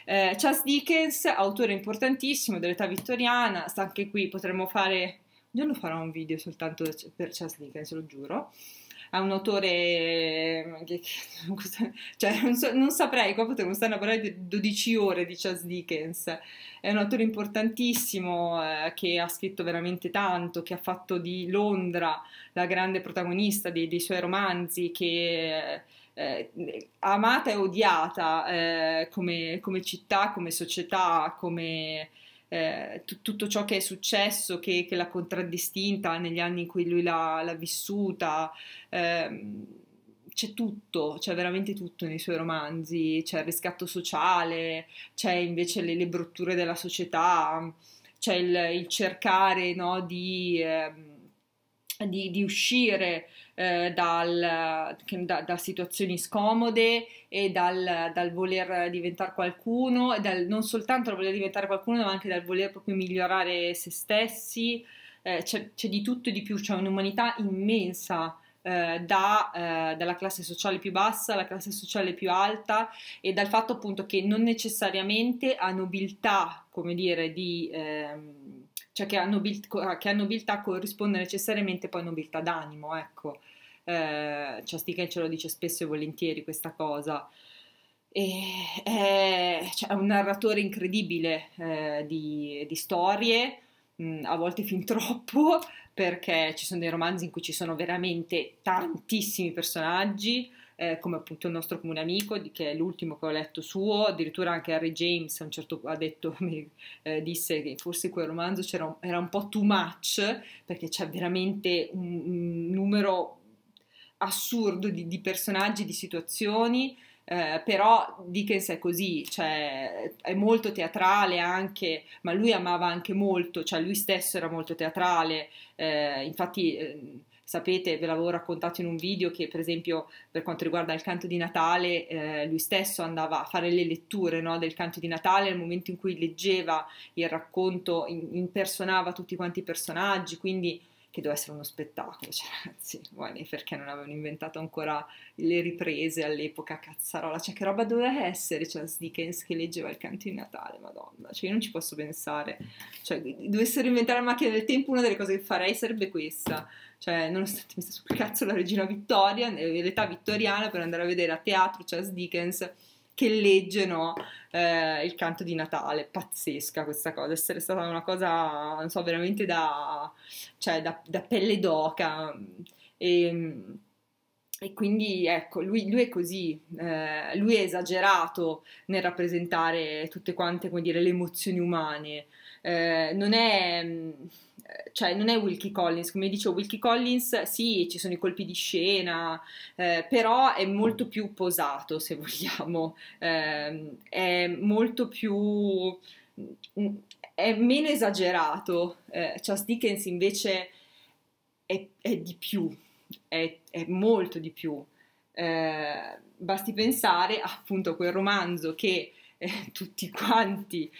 A: Eh, Charles Dickens, autore importantissimo dell'età vittoriana, sta anche qui, potremmo fare, un giorno farò un video soltanto per Charles Dickens, lo giuro, è un autore che, cioè non, so, non, saprei, qua potremmo stare a parlare di 12 ore di Charles Dickens, è un autore importantissimo eh, che ha scritto veramente tanto, che ha fatto di Londra la grande protagonista dei, dei suoi romanzi, che eh, amata e odiata eh, come, come, città, come società, come eh, t- tutto ciò che è successo, che, che, l'ha contraddistinta negli anni in cui lui l'ha, l'ha vissuta. Eh, c'è tutto, c'è veramente tutto nei suoi romanzi, c'è il riscatto sociale, c'è invece le, le brutture della società, c'è il, il cercare no, di, eh, di, di, uscire eh, dal, da, da, situazioni scomode e dal, dal voler diventare qualcuno, dal, non soltanto dal voler diventare qualcuno, ma anche dal voler proprio migliorare se stessi. Eh, c'è, c'è, di tutto e di più, c'è un'umanità immensa. Eh, eh, dalla classe sociale più bassa alla classe sociale più alta e dal fatto appunto che non necessariamente a nobiltà, come dire, di, ehm, cioè che a, nobiltà, che a nobiltà corrisponde necessariamente poi nobiltà d'animo, ecco. Eh, Ciastica ce lo dice spesso e volentieri questa cosa. E, è, cioè, un narratore incredibile eh, di, di, storie, mh, mm, a volte fin [LAUGHS] troppo, perché ci sono dei romanzi in cui ci sono veramente tantissimi personaggi, eh, come appunto il nostro comune amico, che è l'ultimo che ho letto suo, addirittura anche Harry James un certo [LAUGHS] ha detto, mi, eh, disse che forse quel romanzo era un po' too much, perché c'è veramente un, un numero assurdo di, di personaggi, di situazioni. Eh, però Dickens è così, cioè è molto teatrale anche, ma lui amava anche molto, cioè lui stesso era molto teatrale, eh, infatti eh, sapete, ve l'avevo raccontato in un video che per esempio per quanto riguarda il canto di Natale, eh, lui stesso andava a fare le letture no, del canto di Natale nel momento in cui leggeva il racconto, in, impersonava tutti quanti i personaggi, quindi che doveva essere uno spettacolo, cioè ragazzi, guardi, perché non avevano inventato ancora le riprese all'epoca, cazzarola, cioè che roba doveva essere Charles Dickens che leggeva il canto di Natale, madonna, cioè io non ci posso pensare, cioè dovessero inventare la macchina del tempo, una delle cose che farei sarebbe questa, cioè nonostante mi sta sul cazzo la regina Vittoria, l'età vittoriana per andare a vedere a teatro Charles Dickens che legge no, eh, il canto di Natale. Pazzesca questa cosa, essere stata una cosa, non so, veramente da, cioè, da, da pelle d'oca. E, e quindi ecco, lui, lui è così, eh, lui è esagerato nel rappresentare tutte quante, come dire, le emozioni umane. Eh, non è cioè non è Wilkie Collins, come dicevo, Wilkie Collins sì, ci sono i colpi di scena, eh, però è molto più posato, se [LAUGHS] vogliamo, eh, è molto più, è meno esagerato. Eh, Charles Dickens invece è, è di più, è, è, molto di più. Eh, basti pensare appunto a quel romanzo che eh, tutti quanti,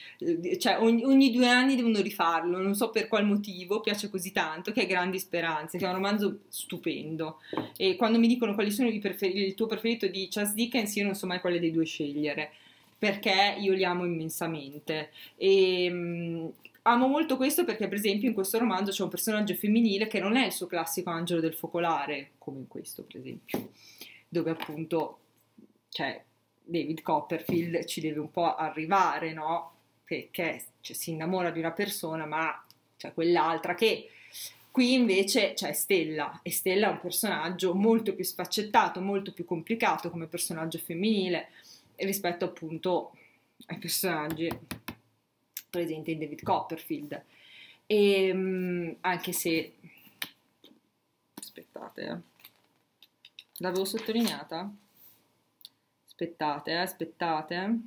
A: cioè ogni, ogni, due anni devono rifarlo, non so per qual motivo, piace così tanto, che è Grandi Speranze, che è un romanzo stupendo. E quando mi dicono quali sono preferi- il tuo preferito di Charles Dickens, io non so mai quale dei due scegliere, perché io li amo immensamente. E, mh, mm, amo molto questo perché, per esempio, in questo romanzo c'è un personaggio femminile che non è il suo classico angelo del focolare, come in questo, per esempio, dove appunto, cioè, David Copperfield ci deve un po' arrivare, no? Perché cioè, si innamora di una persona, ma c'è quell'altra che qui invece c'è Stella e Stella è un personaggio molto più sfaccettato, molto più complicato come personaggio femminile rispetto appunto ai personaggi presenti in David Copperfield. E ehm, anche se aspettate, eh. l'avevo sottolineata? Aspettate, eh, aspettate.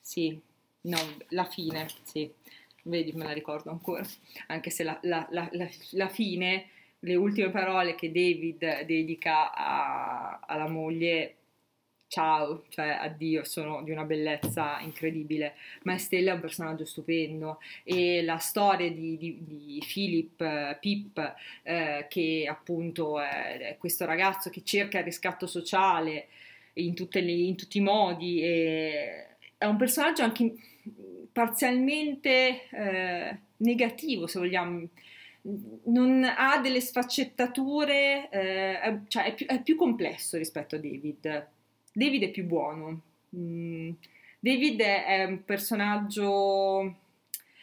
A: Sì, no, la fine, sì. Vedi, me la ricordo ancora. Anche se la, la, la, la fine, le ultime parole che David dedica a, alla moglie ciao, cioè addio, sono di una bellezza incredibile. Ma Stella è un personaggio stupendo e la storia di, di, di Philip uh, Pip, eh, che appunto è, questo ragazzo che cerca il riscatto sociale in, le, in tutti i modi. È un personaggio anche parzialmente eh, negativo, se vogliamo. Non ha delle sfaccettature, eh, cioè è più, è più, complesso rispetto a David. David è più buono. Mm. David è, è un personaggio,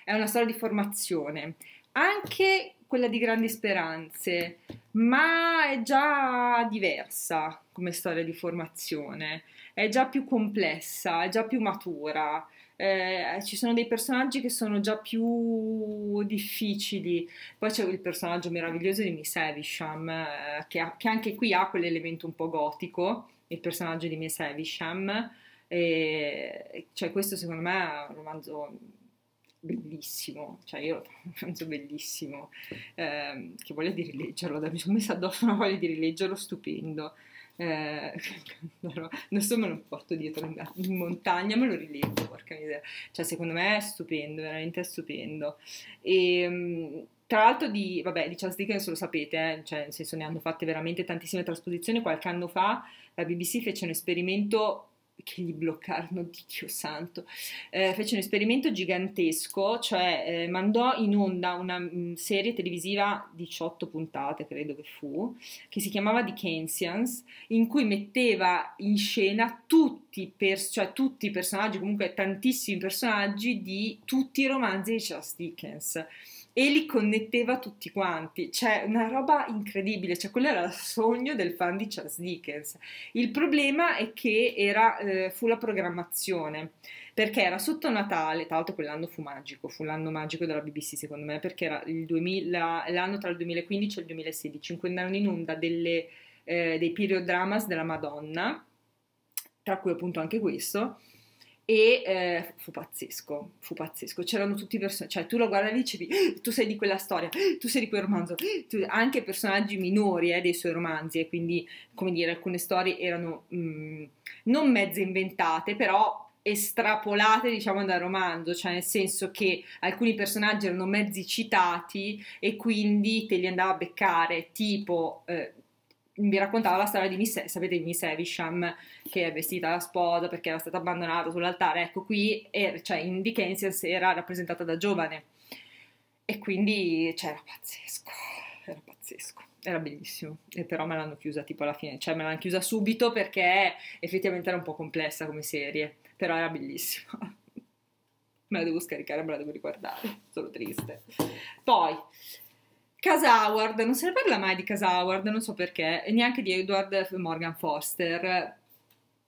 A: è una storia di formazione. Anche quella di Grandi Speranze, ma è già diversa come storia di formazione, è già più complessa, è già più matura. Eh, ci sono dei personaggi che sono già più difficili. Poi c'è il personaggio meraviglioso di Miss Havisham, eh, che, ha, che, anche qui ha quell'elemento un po' gotico, il personaggio di Miss Havisham. E, cioè, questo secondo me è un romanzo bellissimo, cioè io [LAUGHS] penso bellissimo, eh, che voglia di rileggerlo, mi sono messa addosso una voglia di rileggerlo stupendo. Eh, [LAUGHS] adesso me lo porto dietro in, montagna, me lo rileggo, porca miseria. Cioè, secondo me è stupendo, veramente stupendo. E ehm, tra l'altro di, vabbè, di Charles Dickens lo sapete, eh, cioè, nel senso ne hanno fatte veramente tantissime trasposizioni. Qualche anno fa la BBC fece un esperimento che gli bloccarono, di Dio santo, eh, fece un esperimento gigantesco, cioè eh, mandò in onda una mh, mm, serie televisiva, 18 puntate credo che fu, che si chiamava Dickensians, in cui metteva in scena tutti, pers- cioè tutti i personaggi, comunque tantissimi personaggi di tutti i romanzi di Charles Dickens e li connetteva tutti quanti, cioè una roba incredibile, cioè quello era il sogno del fan di Charles Dickens. Il problema è che era, eh, fu la programmazione, perché era sotto Natale, tra l'altro quell'anno fu magico, fu l'anno magico della BBC secondo me, perché era 2000, l'anno tra il 2015 e il 2016, in cui andarono in onda delle, eh, dei period dramas della Madonna, tra cui appunto anche questo, e eh, fu pazzesco, fu pazzesco. C'erano tutti i personaggi, cioè tu lo guardavi e dicevi, ah, tu sei di quella storia, ah, tu sei di quel romanzo, tu... anche personaggi minori eh, dei suoi romanzi, e quindi, come dire, alcune storie erano mh, mm, non mezze inventate, però estrapolate diciamo dal romanzo, cioè nel senso che alcuni personaggi erano mezzi citati e quindi te li andava a beccare, tipo eh, vi raccontava la storia di Miss, sapete di Miss Evisham che è vestita da sposa perché era stata abbandonata sull'altare, ecco qui er, cioè in Dickensians era rappresentata da giovane e quindi cioè, era pazzesco, era pazzesco. era bellissimo, e però me l'hanno chiusa tipo alla fine, cioè me l'hanno chiusa subito perché effettivamente era un po' complessa come serie, però era bellissima. [LAUGHS] me la devo scaricare, me la devo riguardare, sono triste. Poi, Casa Howard, non se ne parla mai di Casa Howard, non so perché, e neanche di Edward Morgan Foster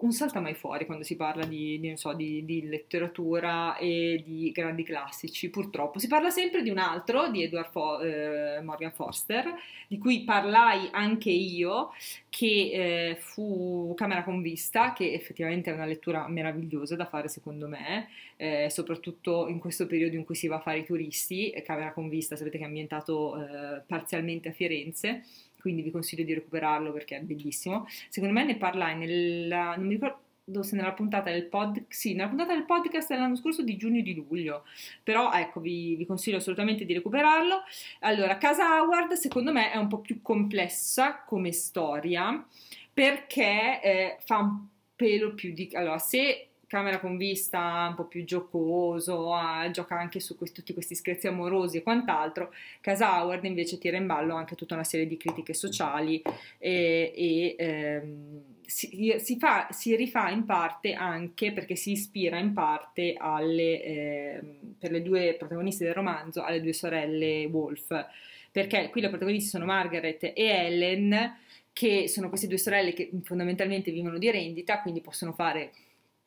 A: non salta mai fuori quando si parla di, di, so, di, di, letteratura e di grandi classici, purtroppo. Si parla sempre di un altro, di Edward Fo- eh, Morgan Foster, di cui parlai anche io, che eh, fu Camera con vista, che effettivamente è una lettura meravigliosa da fare secondo me, eh, soprattutto in questo periodo in cui si va a fare i turisti. Camera con vista, sapete che è ambientato eh, parzialmente a Firenze quindi vi consiglio di recuperarlo perché è bellissimo. Secondo me ne parlai nella, non mi ricordo se nella puntata del pod, sì, nella puntata del podcast dell'anno scorso di giugno e di luglio, però ecco, vi, vi, consiglio assolutamente di recuperarlo. Allora, Casa Howard secondo me è un po' più complessa come storia perché eh, fa un pelo più di... Allora, se camera con vista un po' più giocoso, ah, gioca anche su questi, tutti questi scherzi amorosi e quant'altro. Casa Howard invece tira in ballo anche tutta una serie di critiche sociali e, e ehm, si, si, fa, si, rifà in parte anche perché si ispira in parte alle, eh, per le due protagoniste del romanzo, alle due sorelle Wolf, perché qui le protagoniste sono Margaret e Ellen, che sono queste due sorelle che fondamentalmente vivono di rendita, quindi possono fare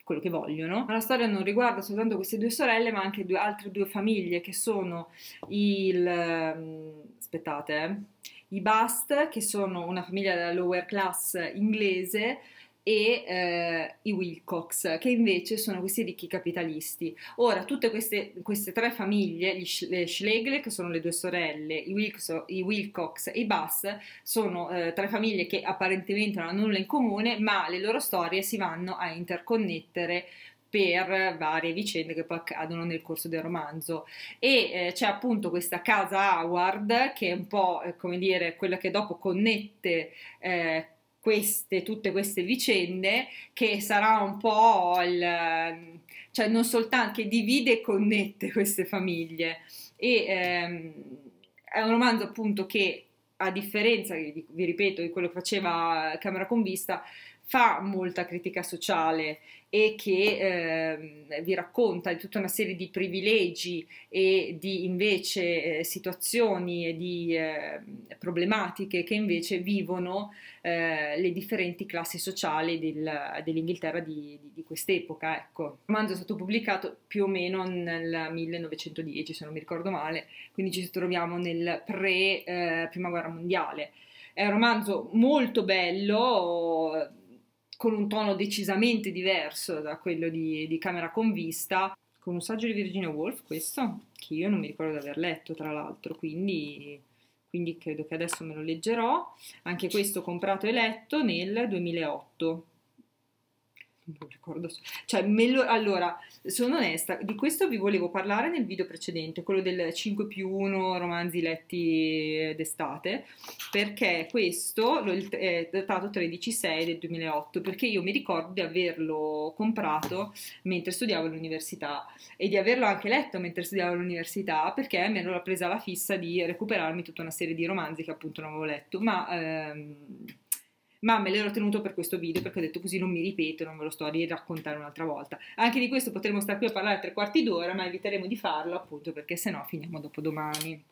A: quello che vogliono. Ma la storia non riguarda soltanto queste due sorelle, ma anche due, altre due famiglie che sono il... Um, aspettate, eh, i Bast, che sono una famiglia della lower class inglese, e eh, i Wilcox, che invece sono questi ricchi capitalisti. Ora, tutte queste, queste tre famiglie, gli, le Schlegel, che sono le due sorelle, i, Wilcox, i Wilcox e i Bass, sono eh, tre famiglie che apparentemente non hanno nulla in comune, ma le loro storie si vanno a interconnettere per varie vicende che poi accadono nel corso del romanzo e eh, c'è appunto questa casa Howard che è un po' eh, come dire quella che dopo connette eh, queste, tutte queste vicende che sarà un po' il, cioè non soltanto che divide e connette queste famiglie. E ehm, è un romanzo appunto che a differenza, vi ripeto, di quello che faceva Camera con Vista, fa molta critica sociale e che eh, vi racconta di tutta una serie di privilegi e di invece eh, situazioni e di eh, problematiche che invece vivono eh, le differenti classi sociali del, dell'Inghilterra di, di, di, quest'epoca. Ecco. Il romanzo è stato pubblicato più o meno nel 1910, se non mi ricordo male, quindi ci troviamo nel pre-Prima eh, Guerra Mondiale. È un romanzo molto bello con un tono decisamente diverso da quello di, di Camera con vista, con un saggio di Virginia Woolf, questo, che io non mi ricordo di aver letto tra l'altro, quindi, quindi credo che adesso me lo leggerò. Anche questo comprato e letto nel 2008 non ricordo, cioè, lo, allora, sono onesta, di questo vi volevo parlare nel video precedente, quello del 5 più 1 romanzi letti d'estate, perché questo è datato 13-6 del 2008, perché io mi ricordo di averlo comprato mentre studiavo all'università e di averlo anche letto mentre studiavo all'università, perché mi ero presa la fissa di recuperarmi tutta una serie di romanzi che appunto non avevo letto, ma... Ehm, ma me l'ero tenuto per questo video perché ho detto così non mi ripeto, non ve lo sto a raccontare un'altra volta. Anche di questo potremmo stare qui a parlare tre quarti d'ora, ma eviteremo di farlo appunto perché sennò finiamo dopo domani.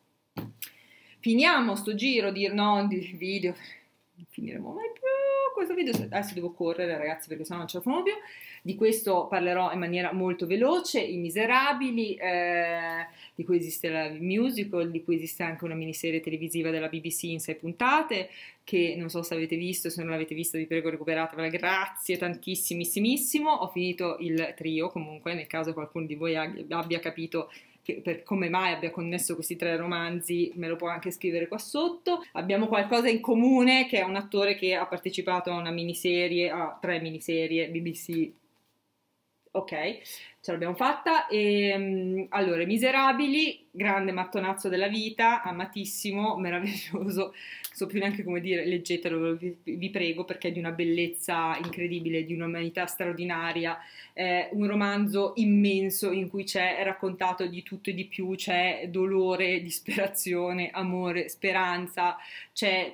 A: Finiamo sto giro di, no, di video, non finiremo mai più questo video, adesso devo correre ragazzi perché sennò non ce la fanno più. Di questo parlerò in maniera molto veloce, I Miserabili, eh, di cui esiste la musical, di cui esiste anche una miniserie televisiva della BBC in sei puntate, che non so se avete visto, se non l'avete vista vi prego recuperatevela, grazie tantissimissimo. Ho finito il trio, comunque nel caso qualcuno di voi abbia capito per come mai abbia connesso questi tre romanzi, me lo può anche scrivere qua sotto. Abbiamo qualcosa in comune, che è un attore che ha partecipato a una miniserie, a tre miniserie BBC Ok, ce l'abbiamo fatta. E, ehm, allora, Miserabili, grande mattonazzo della vita, amatissimo, [LAUGHS] meraviglioso. Non so più neanche come dire, leggetelo, vi, vi prego, perché è di una bellezza incredibile, di un'umanità straordinaria. È un romanzo immenso in cui c'è raccontato di tutto e di più, c'è dolore, disperazione, amore, speranza, c'è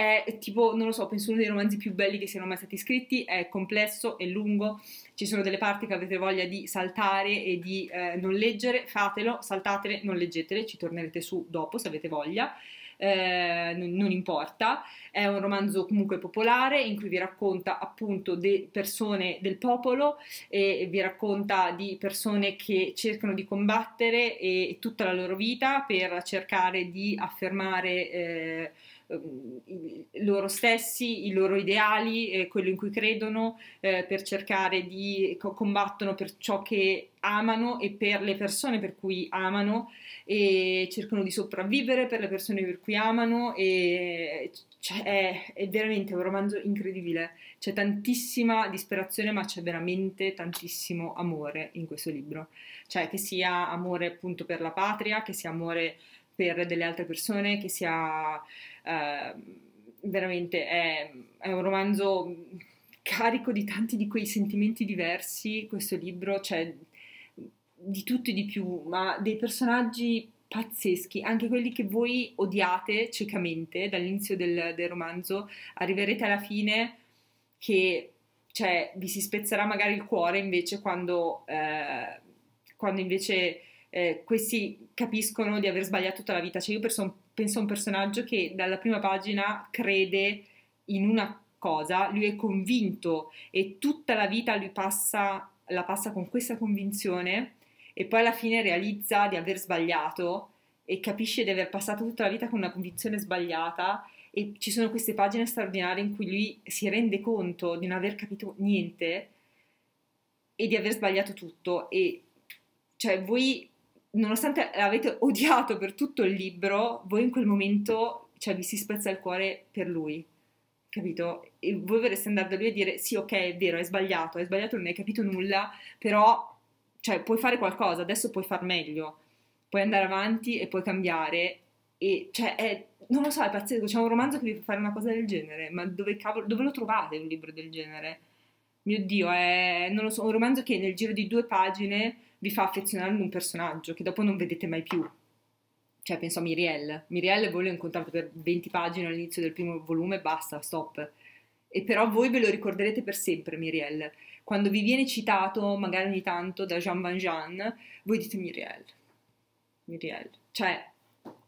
A: è tipo, non lo so, penso uno dei romanzi più belli che siano mai stati scritti, è complesso, è lungo, ci sono delle parti che avete voglia di saltare e di eh, non leggere, fatelo, saltatele, non leggetele, ci tornerete su dopo se avete voglia. Eh, non, non, importa, è un romanzo comunque popolare in cui vi racconta appunto di persone del popolo e vi racconta di persone che cercano di combattere e, tutta la loro vita per cercare di affermare eh, loro stessi, i loro ideali, eh, quello in cui credono, eh, per cercare di combattono per ciò che amano e per le persone per cui amano e cercano di sopravvivere per le persone per cui amano e cioè, è, è veramente un romanzo incredibile. C'è tantissima disperazione, ma c'è veramente tantissimo amore in questo libro. Cioè, che sia amore appunto per la patria, che sia amore per delle altre persone, che sia eh, veramente è, è, un romanzo carico di tanti di quei sentimenti diversi, questo libro, cioè di tutto e di più, ma dei personaggi pazzeschi, anche quelli che voi odiate ciecamente dall'inizio del, del romanzo, arriverete alla fine che cioè, vi si spezzerà magari il cuore invece quando, eh, quando invece eh, questi capiscono di aver sbagliato tutta la vita. Cioè io penso, penso a un personaggio che dalla prima pagina crede in una cosa, lui è convinto e tutta la vita lui passa, la passa con questa convinzione e poi alla fine realizza di aver sbagliato e capisce di aver passato tutta la vita con una convinzione sbagliata e ci sono queste pagine straordinarie in cui lui si rende conto di non aver capito niente e di aver sbagliato tutto e cioè voi nonostante l'avete odiato per tutto il libro, voi in quel momento cioè, vi si spezza il cuore per lui, capito? E voi vorreste andare da lui e dire sì, ok, è vero, hai sbagliato, hai sbagliato, non hai capito nulla, però cioè, puoi fare qualcosa, adesso puoi far meglio, puoi andare avanti e puoi cambiare. E cioè, è, non lo so, è pazzesco. C'è un romanzo che vi fa fare una cosa del genere, ma dove, cavolo, dove lo trovate un libro del genere? Mio Dio, è non lo so, un romanzo che nel giro di due pagine vi fa affezionare ad un personaggio che dopo non vedete mai più. Cioè, penso a Miriel. Miriel voi l'ho incontrato per 20 pagine all'inizio del primo volume, basta, stop. E però voi ve lo ricorderete per sempre, Miriel. Quando vi viene citato, magari ogni tanto, da Jean Valjean, voi dite Miriel. Miriel. Cioè,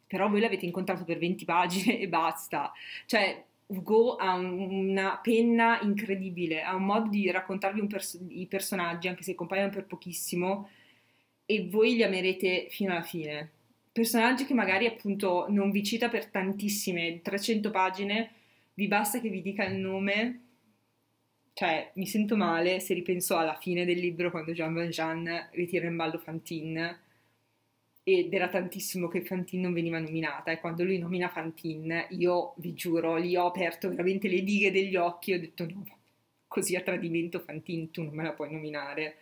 A: però voi l'avete incontrato per 20 pagine e basta. Cioè, Hugo ha una penna incredibile, ha un modo di raccontarvi pers- i personaggi, anche se compaiono per pochissimo, e voi li amerete fino alla fine. Personaggi che magari appunto non vi cita per tantissime, 300 pagine, vi basta che vi dica il nome. Cioè, mi sento male se ripenso alla fine del libro quando Jean Valjean ritira in ballo Fantine ed era tantissimo che Fantine non veniva nominata e quando lui nomina Fantine io vi giuro lì ho aperto veramente le dighe degli occhi e ho detto no così a tradimento Fantine tu non me la puoi nominare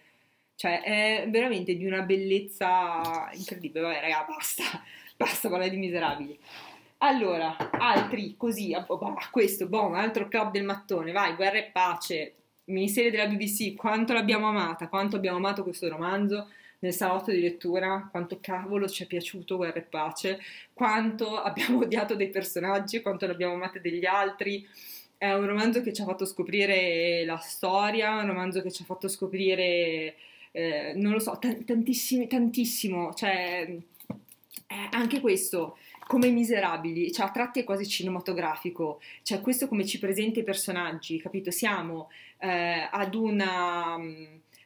A: cioè, è veramente di una bellezza incredibile. Vabbè, raga, basta, [LAUGHS] basta parlare di miserabili. Allora, altri così, questo, boh, altro club del mattone, vai, guerra e pace, miniserie della BBC, quanto l'abbiamo amata, quanto abbiamo amato questo romanzo nel salotto di lettura, quanto cavolo ci è piaciuto Guerra e Pace, quanto abbiamo [LAUGHS] odiato dei personaggi, quanto l'abbiamo amato degli altri. È un romanzo che ci ha fatto scoprire la storia, un romanzo che ci ha fatto scoprire eh, non lo so, t- tantissimo, tantissimo, cioè eh, anche questo come miserabili, cioè a tratti è quasi cinematografico, cioè questo come ci presenta i personaggi, capito? Siamo eh, ad una...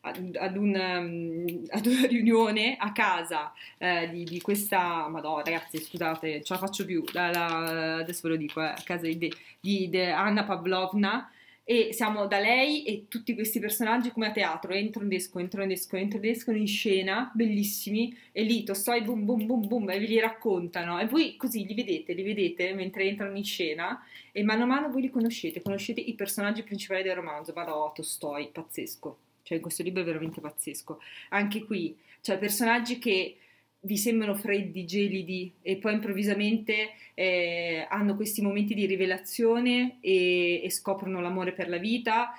A: Ad, una, [LAUGHS] ad, una, riunione a casa eh, di, di, questa madonna ragazzi scusate ce la faccio più la, la, adesso ve lo dico eh, a casa di, di, di Anna Pavlovna e siamo da lei e tutti questi personaggi come a teatro, entrano ed escono, entrano ed escono, entrano ed escono in scena, bellissimi, e lì Tolstoi boom boom boom boom e ve li raccontano e voi così li vedete, li vedete mentre entrano in scena e mano a mano voi li conoscete, conoscete i personaggi principali del romanzo, vado Tolstoi, pazzesco, cioè in questo libro è veramente pazzesco. Anche qui, cioè personaggi che vi sembrano freddi, gelidi e poi improvvisamente eh, hanno questi momenti di rivelazione e, e, scoprono l'amore per la vita.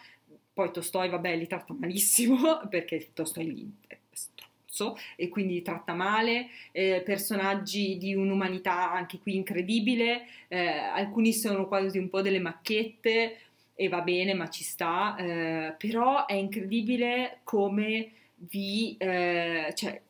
A: Poi Tolstoi, vabbè, li tratta malissimo [LAUGHS] perché Tolstoi è stronzo e quindi li tratta male. Eh, personaggi di un'umanità anche qui incredibile, eh, alcuni sono quasi un po' delle macchiette e va bene, ma ci sta, eh, però è incredibile come vi, eh, cioè,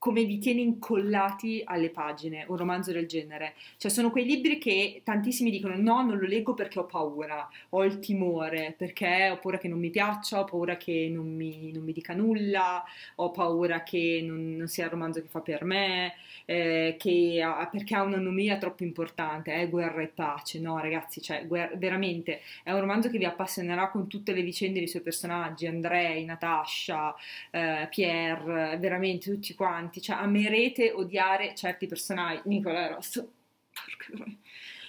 A: come vi tiene incollati alle pagine un romanzo del genere. Cioè sono quei libri che tantissimi dicono no, non lo leggo perché ho paura, ho il timore, perché ho paura che non mi piaccia, ho paura che non mi, non mi dica nulla, ho paura che non, non, sia il romanzo che fa per me, eh, che ha, perché ha un'anomia troppo importante, eh, guerra e pace. No ragazzi, cioè guerra, veramente è un romanzo che vi appassionerà con tutte le vicende dei suoi personaggi, Andrei, Natascia, eh, Pierre, veramente tutti quanti avanti, cioè amerete odiare certi personaggi, Nicola Rosso,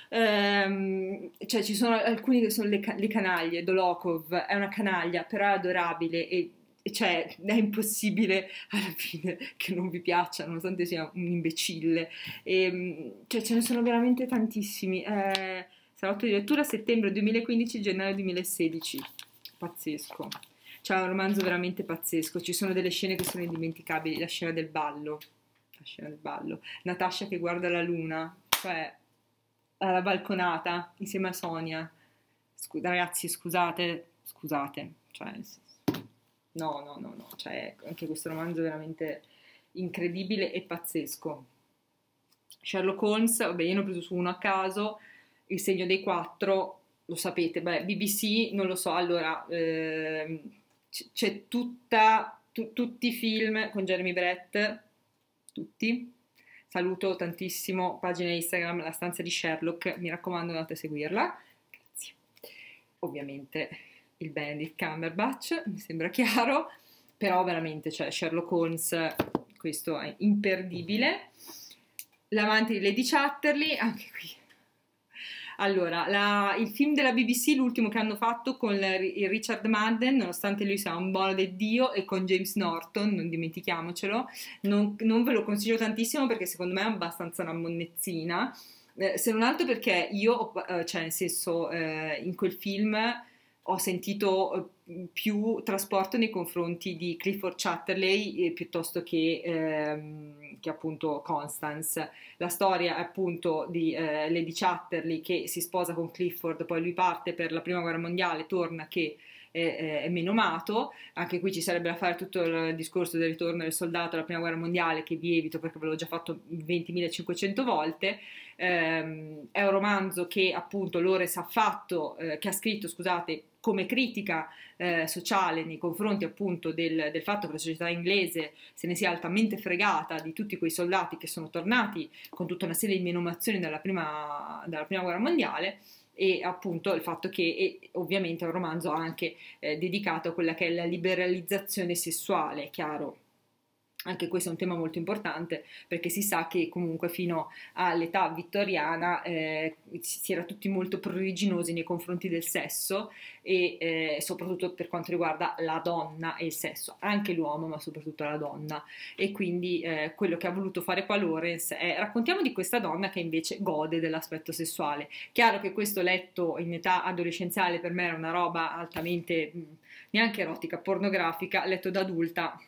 A: ehm, cioè ci sono alcuni che sono le, le, canaglie, Dolokov è una canaglia, però è adorabile e cioè è impossibile alla fine che non vi piaccia nonostante sia un imbecille. E, ehm, cioè ce ne sono veramente tantissimi. Eh, salotto di lettura settembre 2015 gennaio 2016 pazzesco c'è un romanzo veramente pazzesco, ci sono delle scene che sono indimenticabili, la scena del ballo, la scena del ballo, Natascia che guarda la luna, cioè alla balconata insieme a Sonia. Scu- ragazzi, scusate, scusate, cioè, no, no, no, no, cioè, anche questo romanzo è veramente incredibile e pazzesco. Sherlock Holmes, vabbè, io ne ho preso su uno a caso, Il segno dei quattro, lo sapete, beh, BBC, non lo so, allora, c'è tutta, tu, tutti i film con Jeremy Brett, tutti. Saluto tantissimo, pagina Instagram, la stanza di Sherlock, mi raccomando andate a seguirla. Grazie. Ovviamente il Benedict Cumberbatch, mi sembra chiaro, però veramente, cioè Sherlock Holmes, questo è imperdibile. L'amante di Lady Chatterley, anche qui allora, la, il film della BBC, l'ultimo che hanno fatto con il Richard Madden, nonostante lui sia un buono del Dio, e con James Norton, non dimentichiamocelo, non, non ve lo consiglio tantissimo perché secondo me è abbastanza una monnezzina. Eh, se non altro perché io, eh, cioè nel senso, eh, in quel film ho sentito eh, più trasporto nei confronti di Clifford Chatterley eh, piuttosto che, ehm, che, appunto Constance. La storia è appunto di eh, Lady Chatterley che si sposa con Clifford, poi lui parte per la prima guerra mondiale, torna che è, è, meno amato. Anche qui ci sarebbe da fare tutto il discorso del ritorno del soldato alla prima guerra mondiale, che vi evito perché ve l'ho già fatto 20.500 volte. Eh, è un romanzo che appunto Lores ha fatto, eh, che ha scritto, scusate, come critica eh, sociale nei confronti appunto del, del, fatto che la società inglese se ne sia altamente fregata di tutti quei soldati che sono tornati con tutta una serie di menomazioni dalla prima, dalla prima guerra mondiale e appunto il fatto che ovviamente è un romanzo anche eh, dedicato a quella che è la liberalizzazione sessuale, chiaro, anche questo è un tema molto importante perché si sa che comunque fino all'età vittoriana eh, si era tutti molto pruriginosi nei confronti del sesso e eh, soprattutto per quanto riguarda la donna e il sesso, anche l'uomo ma soprattutto la donna e quindi eh, quello che ha voluto fare qua Lorenz è raccontiamo di questa donna che invece gode dell'aspetto sessuale. Chiaro che questo letto in età adolescenziale per me era una roba altamente neanche erotica, pornografica, letto da adulta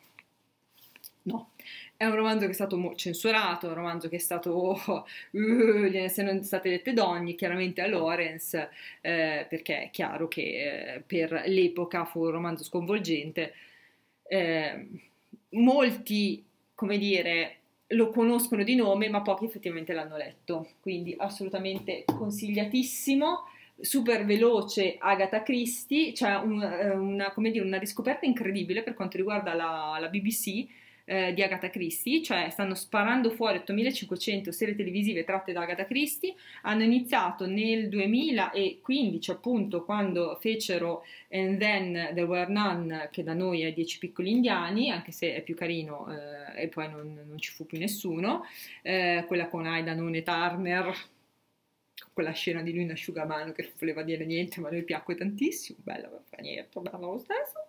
A: No, è un romanzo che è stato censurato, un romanzo che è stato, uh, [LAUGHS] gliene sono state dette donne, chiaramente a Lorenz, eh, perché è chiaro che eh, per l'epoca fu un romanzo sconvolgente. Eh, molti, come dire, lo conoscono di nome, ma pochi effettivamente l'hanno letto, quindi assolutamente consigliatissimo super veloce Agatha Christie, cioè un, eh, una, una, riscoperta incredibile per quanto riguarda la, la BBC, eh, di Agatha Christie, cioè stanno sparando fuori 8500 serie televisive tratte da Agatha Christie, hanno iniziato nel 2015 appunto quando fecero And Then There Were None che da noi è 10 piccoli indiani, anche se è più carino eh, e poi non, non, ci fu più nessuno, eh, quella con Aida None Turner, quella scena di lui in asciugamano che non voleva dire niente, ma lui piacque tantissimo, bella, niente, bella lo stesso.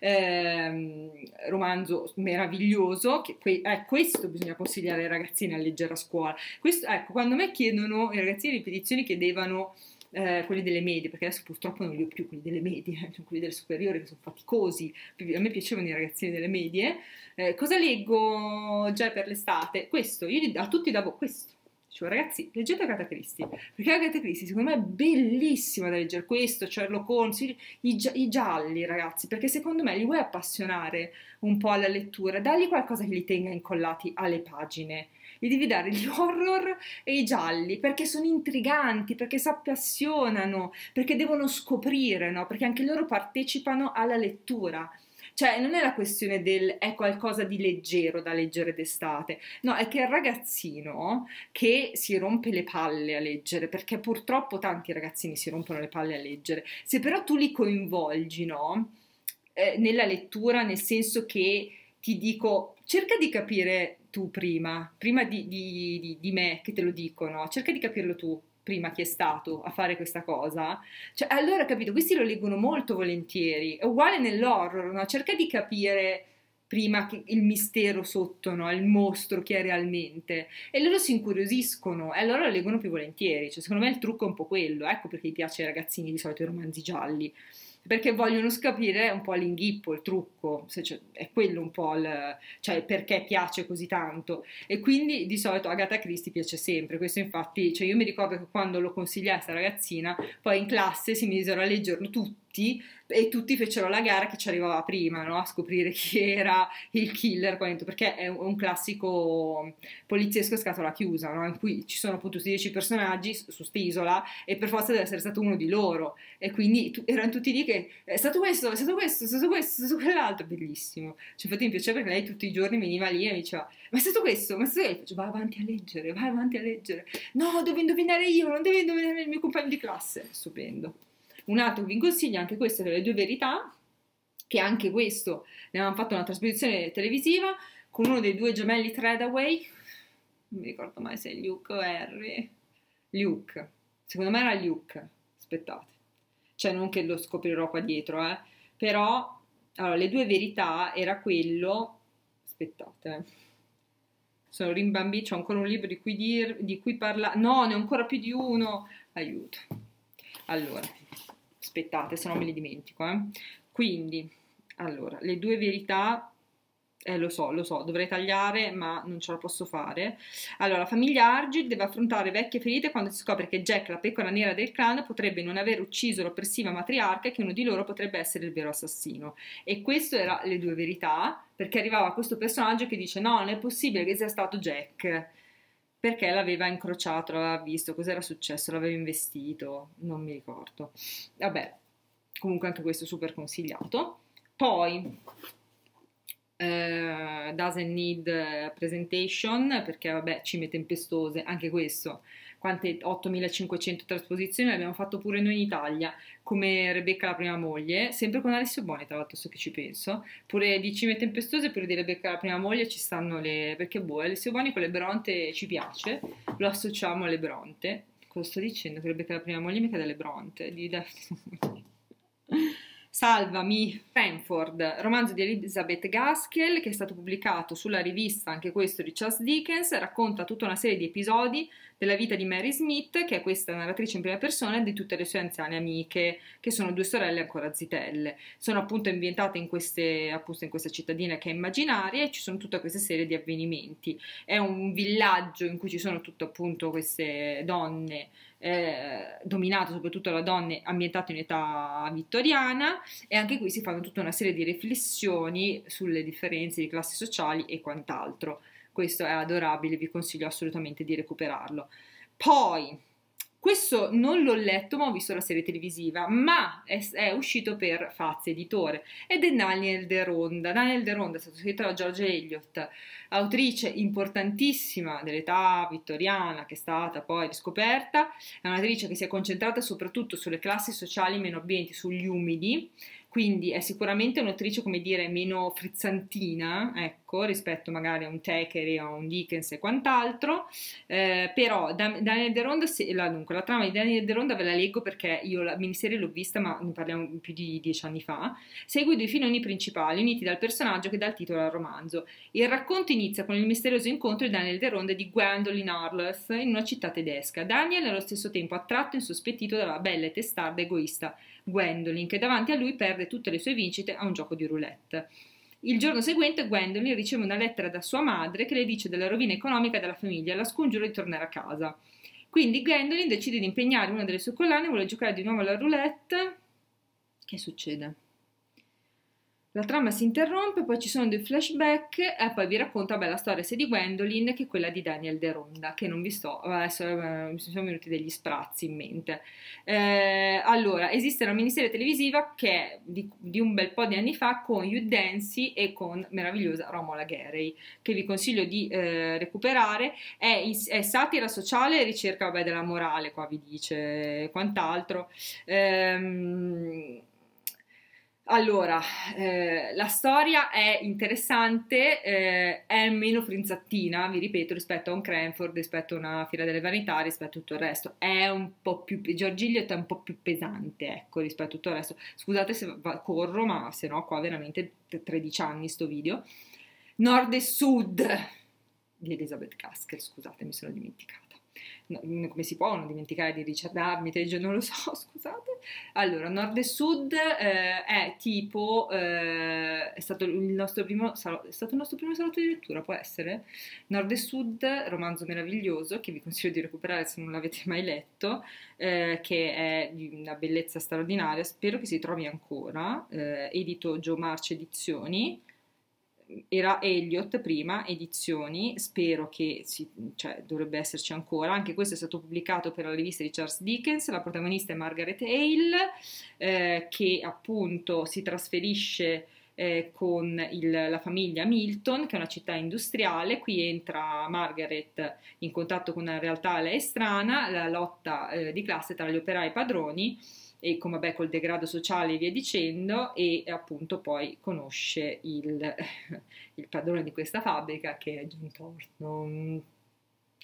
A: Eh, romanzo meraviglioso, che eh, questo bisogna consigliare ai ragazzini a leggere a scuola. Questo, ecco, quando me chiedono, i ragazzini di ripetizioni chiedevano eh, quelli delle medie, perché adesso purtroppo non li ho più quelli delle medie, sono [LAUGHS] quelli delle superiori che sono faticosi, a me piacevano i ragazzini delle medie. Eh, cosa leggo già per l'estate? Questo, io a tutti davo questo. Dicevo, ragazzi, leggete Agatha Christie, perché Agatha Christie secondo me è bellissima da leggere questo, Sherlock Holmes, i, i, gialli ragazzi, perché secondo me li vuoi appassionare un po' alla lettura, dagli qualcosa che li tenga incollati alle pagine gli devi dare gli horror e i gialli perché sono intriganti, perché si appassionano, perché devono scoprire, no? perché anche loro partecipano alla lettura. Cioè, non è la questione del è qualcosa di leggero da leggere d'estate, no, è che il ragazzino che si rompe le palle a leggere, perché purtroppo tanti ragazzini si rompono le palle a leggere, se però tu li coinvolgi, no, eh, nella lettura, nel senso che ti dico, cerca di capire tu prima, prima di, di, di, di me che te lo dicono, cerca di capirlo tu prima chi è stato a fare questa cosa, cioè, allora capito, questi lo leggono molto volentieri, è uguale nell'horror, no? cerca di capire prima il mistero sotto, no? il mostro che è realmente, e loro si incuriosiscono e allora lo leggono più volentieri, cioè, secondo me il trucco è un po' quello, ecco perché gli piace ai ragazzini di solito i romanzi gialli, perché vogliono capire un po' l'inghippo, il trucco, è quello un po' il, cioè perché piace così tanto. E quindi di solito Agatha Christie piace sempre, questo infatti, cioè io mi ricordo che quando lo consigliai a questa ragazzina, poi in classe si misero a leggerlo tutti e tutti fecero la gara che ci arrivava prima, no? a scoprire chi era il killer perché è un classico poliziesco a scatola chiusa, no? in cui ci sono appunto 16 personaggi su quest'isola e per forza deve essere stato uno di loro, e quindi tu, erano tutti lì che è stato questo, è stato questo, è stato questo, è stato quell'altro, bellissimo. Cioè, infatti mi piaceva perché lei tutti i giorni veniva lì e mi diceva, ma è stato questo, ma è stato questo, Faccio, vai avanti a leggere, vai avanti a leggere, no, devo indovinare io, non devi indovinare il mio compagno di classe, stupendo. Un altro che vi consiglio, anche questo, delle due verità, che anche questo ne avevamo fatto una trasposizione televisiva con uno dei due gemelli Threadaway, non mi ricordo mai se è Luke o Harry, Luke, secondo me era Luke, aspettate, cioè non che lo scoprirò qua dietro, eh, però allora, le due verità era quello, aspettate, eh. sono rimbambito, ho ancora un libro di cui, dir, di cui parlare, no, ne ho ancora più di uno, aiuto. Allora, aspettate se no me li dimentico. Eh. Quindi, allora, le due verità, eh, lo so, lo so, dovrei tagliare, ma non ce la posso fare. Allora, la famiglia Argid deve affrontare vecchie ferite quando si scopre che Jack, la pecora nera del clan, potrebbe non aver ucciso l'oppressiva matriarca e che uno di loro potrebbe essere il vero assassino. E queste erano le due verità, perché arrivava questo personaggio che dice no, non è possibile che sia stato Jack perché l'aveva incrociato, l'aveva visto, cos'era successo, l'aveva investito, non mi ricordo. Vabbè, comunque anche questo super consigliato. Poi uh, doesn't need presentation perché vabbè cime tempestose, anche questo quante 8500 trasposizioni l'abbiamo fatto pure noi in Italia, come Rebecca la prima moglie, sempre con Alessio Boni, tra l'altro, so che ci penso. Pure di Cime Tempestose, pure di Rebecca la prima moglie ci stanno le... perché boh, Alessio Boni con le Bronte ci piace, lo associamo alle Bronte. Cosa sto dicendo? Che Rebecca la prima moglie mica delle Bronte, di... [LAUGHS] Salvami, Fanford, romanzo di Elizabeth Gaskell che è stato pubblicato sulla rivista, anche questo di Charles Dickens, racconta tutta una serie di episodi della vita di Mary Smith, che è questa narratrice in prima persona, e di tutte le sue anziane amiche, che sono due sorelle ancora zitelle. Sono appunto ambientate in, queste, appunto in questa cittadina che è immaginaria e ci sono tutta questa serie di avvenimenti. È un villaggio in cui ci sono tutte appunto queste donne eh, dominato soprattutto da donne ambientato in età vittoriana e anche qui si fanno tutta una serie di riflessioni sulle differenze di classi sociali e quant'altro. Questo è adorabile, vi consiglio assolutamente di recuperarlo. Poi, questo non l'ho letto, ma ho visto la serie televisiva, ma è, è uscito per Faz Editore ed è Daniel De Ronda. Daniel De Ronda è stato scritto da George Eliot, autrice importantissima dell'età vittoriana che è stata poi riscoperta, è un'autrice che si è concentrata soprattutto sulle classi sociali meno abbienti, sugli umidi, quindi è sicuramente un'autrice, come dire, meno frizzantina, ecco, rispetto magari a un Thackeray a un Dickens e quant'altro, eh, però Daniel Deronda, se, la, dunque, la trama di Daniel Deronda ve la leggo perché io la miniserie l'ho vista, ma ne parliamo più di dieci anni fa, segue due filoni principali, uniti dal personaggio che dà il titolo al romanzo. Il racconto inizia con il misterioso incontro di Daniel Deronda e di Gwendolyn Arleth in una città tedesca. Daniel allo stesso tempo attratto e insospettito dalla bella e testarda egoista Gwendolyn, che davanti a lui perde tutte le sue vincite a un gioco di roulette. Il giorno seguente Gwendolyn riceve una lettera da sua madre che le dice della rovina economica della famiglia e la scongiura di tornare a casa. Quindi Gwendolyn decide di impegnare una delle sue collane e vuole giocare di nuovo alla roulette. Che succede? La trama si interrompe, poi ci sono dei flashback e poi vi racconto vabbè, la storia sia di Gwendolyn che quella di Daniel De Ronda, che non vi sto, adesso eh, mi sono venuti degli sprazzi in mente. Eh, allora, esiste una miniserie televisiva che è di, di, un bel po' di anni fa con Hugh Dancy e con meravigliosa Romola Gary, che vi consiglio di eh, recuperare. È, è, satira sociale e ricerca vabbè, della morale, qua vi dice quant'altro. Ehm, allora, eh, la storia è interessante, eh, è meno frinzattina, vi ripeto, rispetto a un Cranford, rispetto a una Fiera delle Vanità, rispetto a tutto il resto. È un po' più, Giorgigliot è un po' più pesante, ecco, rispetto a tutto il resto. Scusate se va, corro, ma se no qua veramente 13 anni sto video. Nord e Sud di Elizabeth Gaskell, scusate, mi sono dimenticata come si può non dimenticare di Richard Armitage, non lo so, [LAUGHS] scusate. Allora, Nord e Sud eh, è tipo, eh, è, stato il nostro primo, è stato il nostro primo salotto di lettura, può essere? Nord e Sud, romanzo meraviglioso che vi consiglio di recuperare se non l'avete mai letto, eh, che è di una bellezza straordinaria, spero che si trovi ancora, eh, edito Joe March Edizioni era Elliot prima, edizioni, spero che si, cioè, dovrebbe esserci ancora, anche questo è stato pubblicato per la rivista di Charles Dickens, la protagonista è Margaret Hale, eh, che appunto si trasferisce eh, con il, la famiglia Milton, che è una città industriale, qui entra Margaret in contatto con una realtà a lei strana, la lotta eh, di classe tra gli operai padroni, e come vabbè col degrado sociale e via dicendo e appunto poi conosce il, [LAUGHS] il padrone di questa fabbrica che è John Thornton.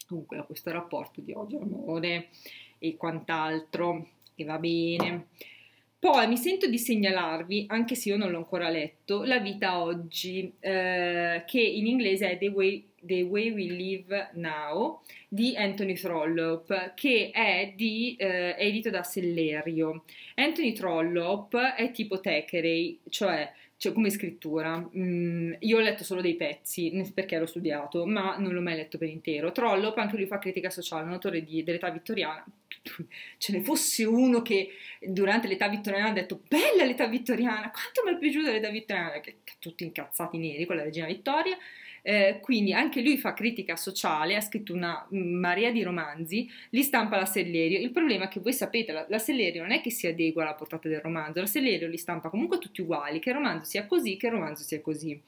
A: Comunque ha questo rapporto di odio amore e quant'altro e va bene. Poi mi sento di segnalarvi, anche se io non l'ho ancora letto, La vita oggi, eh, che in inglese è The Way, The Way, We Live Now di Anthony Trollope, che è, di, eh, edito da Sellerio. Anthony Trollope è tipo Thackeray, cioè cioè come scrittura. Mm, io ho letto solo dei pezzi perché l'ho studiato, ma non l'ho mai letto per intero. Trollope anche lui fa critica sociale, un autore di, dell'età vittoriana. [LAUGHS] Ce ne fosse uno che durante l'età vittoriana ha detto bella l'età vittoriana, quanto mi è piaciuta l'età vittoriana, che, che tutti incazzati neri con la regina Vittoria. Eh, quindi anche lui fa critica sociale, ha scritto una marea di romanzi, li stampa la Sellerio. Il problema è che voi sapete, la, la Sellerio non è che si adegua alla portata del romanzo, la Sellerio li stampa comunque tutti uguali, che il romanzo sia così, che il romanzo sia così.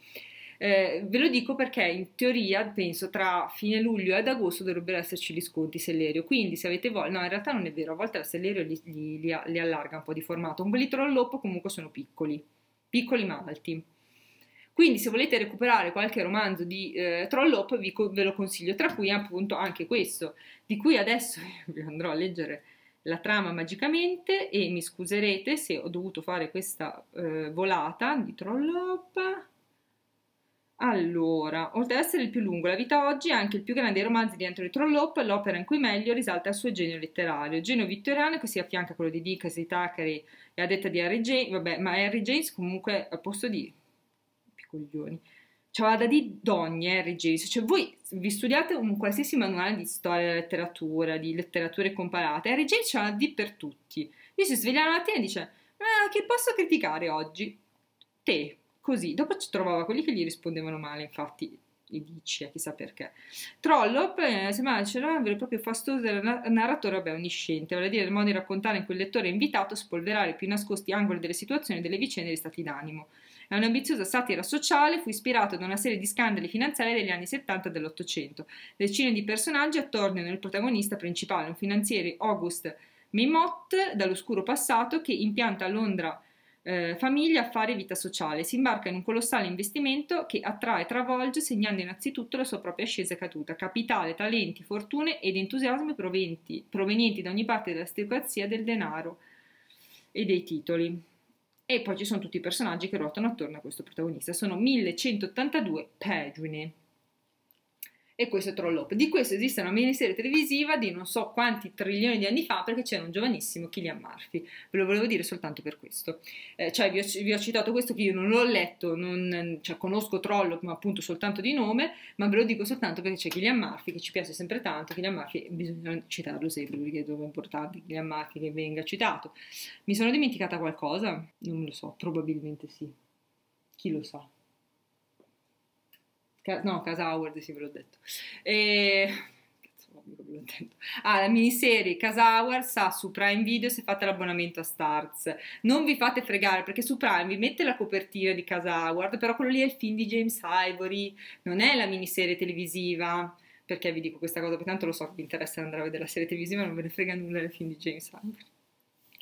A: Eh, ve lo dico perché in teoria penso tra fine luglio ed agosto dovrebbero esserci gli sconti Sellerio, quindi se avete voglia, no in realtà non è vero, a volte la Sellerio li, li, li, li allarga un po' di formato, un quelli trolloppo comunque sono piccoli, piccoli ma alti. Quindi se volete recuperare qualche romanzo di eh, Trollop vi, ve lo consiglio, tra cui appunto anche questo, di cui adesso [LAUGHS] vi andrò a leggere la trama magicamente e mi scuserete se ho dovuto fare questa eh, volata di Trollop. Allora, oltre ad essere il più lungo, La vita oggi è anche il più grande dei romanzi di Anthony Trollope, l'opera in cui meglio risalta il suo genio letterario, genio vittoriano che si affianca a quello di Dickens, di Thackeray e a detta di Harry James, vabbè, ma Harry James comunque a posto di coglioni. C'aveva da dire d'ogni Harry James, cioè voi vi studiate un qualsiasi manuale di storia letteratura, di letterature comparate, James c'aveva da dire per tutti. Lui si sveglia la mattina e dice, ah, che posso criticare oggi? Te, così. Dopo ci trovava quelli che gli rispondevano male, infatti gli dice, chissà perché. Trollop eh, sembrava c'era un vero e proprio fastoso narratore, vabbè, onnisciente, vale a dire il modo di raccontare in cui il lettore è invitato a spolverare i più nascosti angoli delle situazioni, delle vicende e degli stati d'animo. È un'ambiziosa satira sociale, fu ispirato da una serie di scandali finanziari degli anni 70 e dell'Ottocento. Decine di personaggi attorniano il protagonista principale, un finanziere August Mimot, dall'oscuro passato, che impianta a Londra eh, famiglia, affari e vita sociale. Si imbarca in un colossale investimento che attrae e travolge, segnando innanzitutto la sua propria ascesa e caduta. Capitale, talenti, fortune ed entusiasmi provenienti, da ogni parte della stereozia del denaro e dei titoli. E poi ci sono tutti i personaggi che ruotano attorno a questo protagonista. Sono 1182 pagine e questo è Trollop. Di questo esiste una miniserie televisiva di non so quanti trilioni di anni fa perché c'era un giovanissimo Killian Murphy. Ve lo volevo dire soltanto per questo. Eh, cioè vi ho, vi ho, citato questo che io non l'ho letto, non, cioè, conosco Trollop ma appunto soltanto di nome, ma ve lo dico soltanto perché c'è Killian Murphy che ci piace sempre tanto. Killian Murphy bisogna citarlo sempre perché è importante Killian Murphy che venga citato. Mi sono dimenticata qualcosa? Non lo so, probabilmente sì. Chi lo sa? No, Casa Howard, sì, ve l'ho detto. E... Ah, la miniserie Casa Howard sta su Prime Video se fate l'abbonamento a Starz. Non vi fate fregare perché su Prime vi mette la copertina di Casa Howard, però quello lì è il film di James Ivory, non è la miniserie televisiva. Perché vi dico questa cosa? Perché tanto lo so che vi interessa andare a vedere la serie televisiva, non ve ne frega nulla del film di James Ivory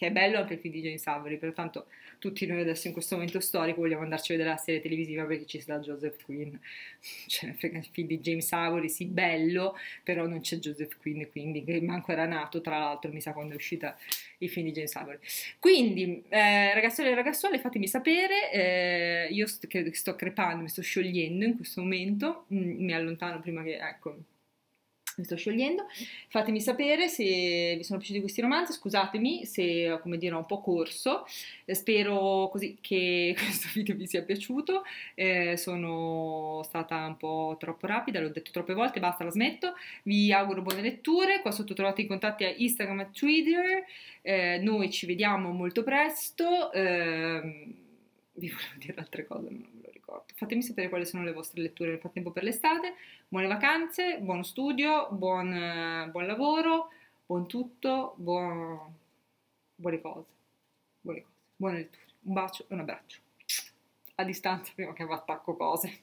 A: che è bello anche il film di James Avery, pertanto tutti noi adesso in questo momento storico vogliamo andarci a vedere la serie televisiva perché ci sta Joseph Quinn, [LAUGHS] frega il film di James Avery, sì bello, però non c'è Joseph Quinn, quindi che manco era nato tra l'altro, mi sa quando è uscita il film di James Avery. Quindi eh, ragazzuole e ragazzuole fatemi sapere, eh, io sto, sto crepando, mi sto sciogliendo in questo momento, mm, mi allontano prima che, ecco, mi sto sciogliendo. Fatemi sapere se vi sono piaciuti questi romanzi, scusatemi se come dire ho un po' corso, eh, spero così che [LAUGHS] questo video vi sia piaciuto, eh, sono stata un po' troppo rapida, l'ho detto troppe volte, basta, la smetto, vi auguro buone letture, qua sotto trovate i contatti a Instagram e Twitter, eh, noi ci vediamo molto presto, ehm, vi volevo dire altre cose, non. Fatemi sapere quali sono le vostre letture nel frattempo per l'estate. Buone vacanze, buono studio, buon, buon lavoro, buon tutto, buon, buone cose, buone cose, buone letture. Un bacio e un abbraccio. A distanza prima che attacco cose.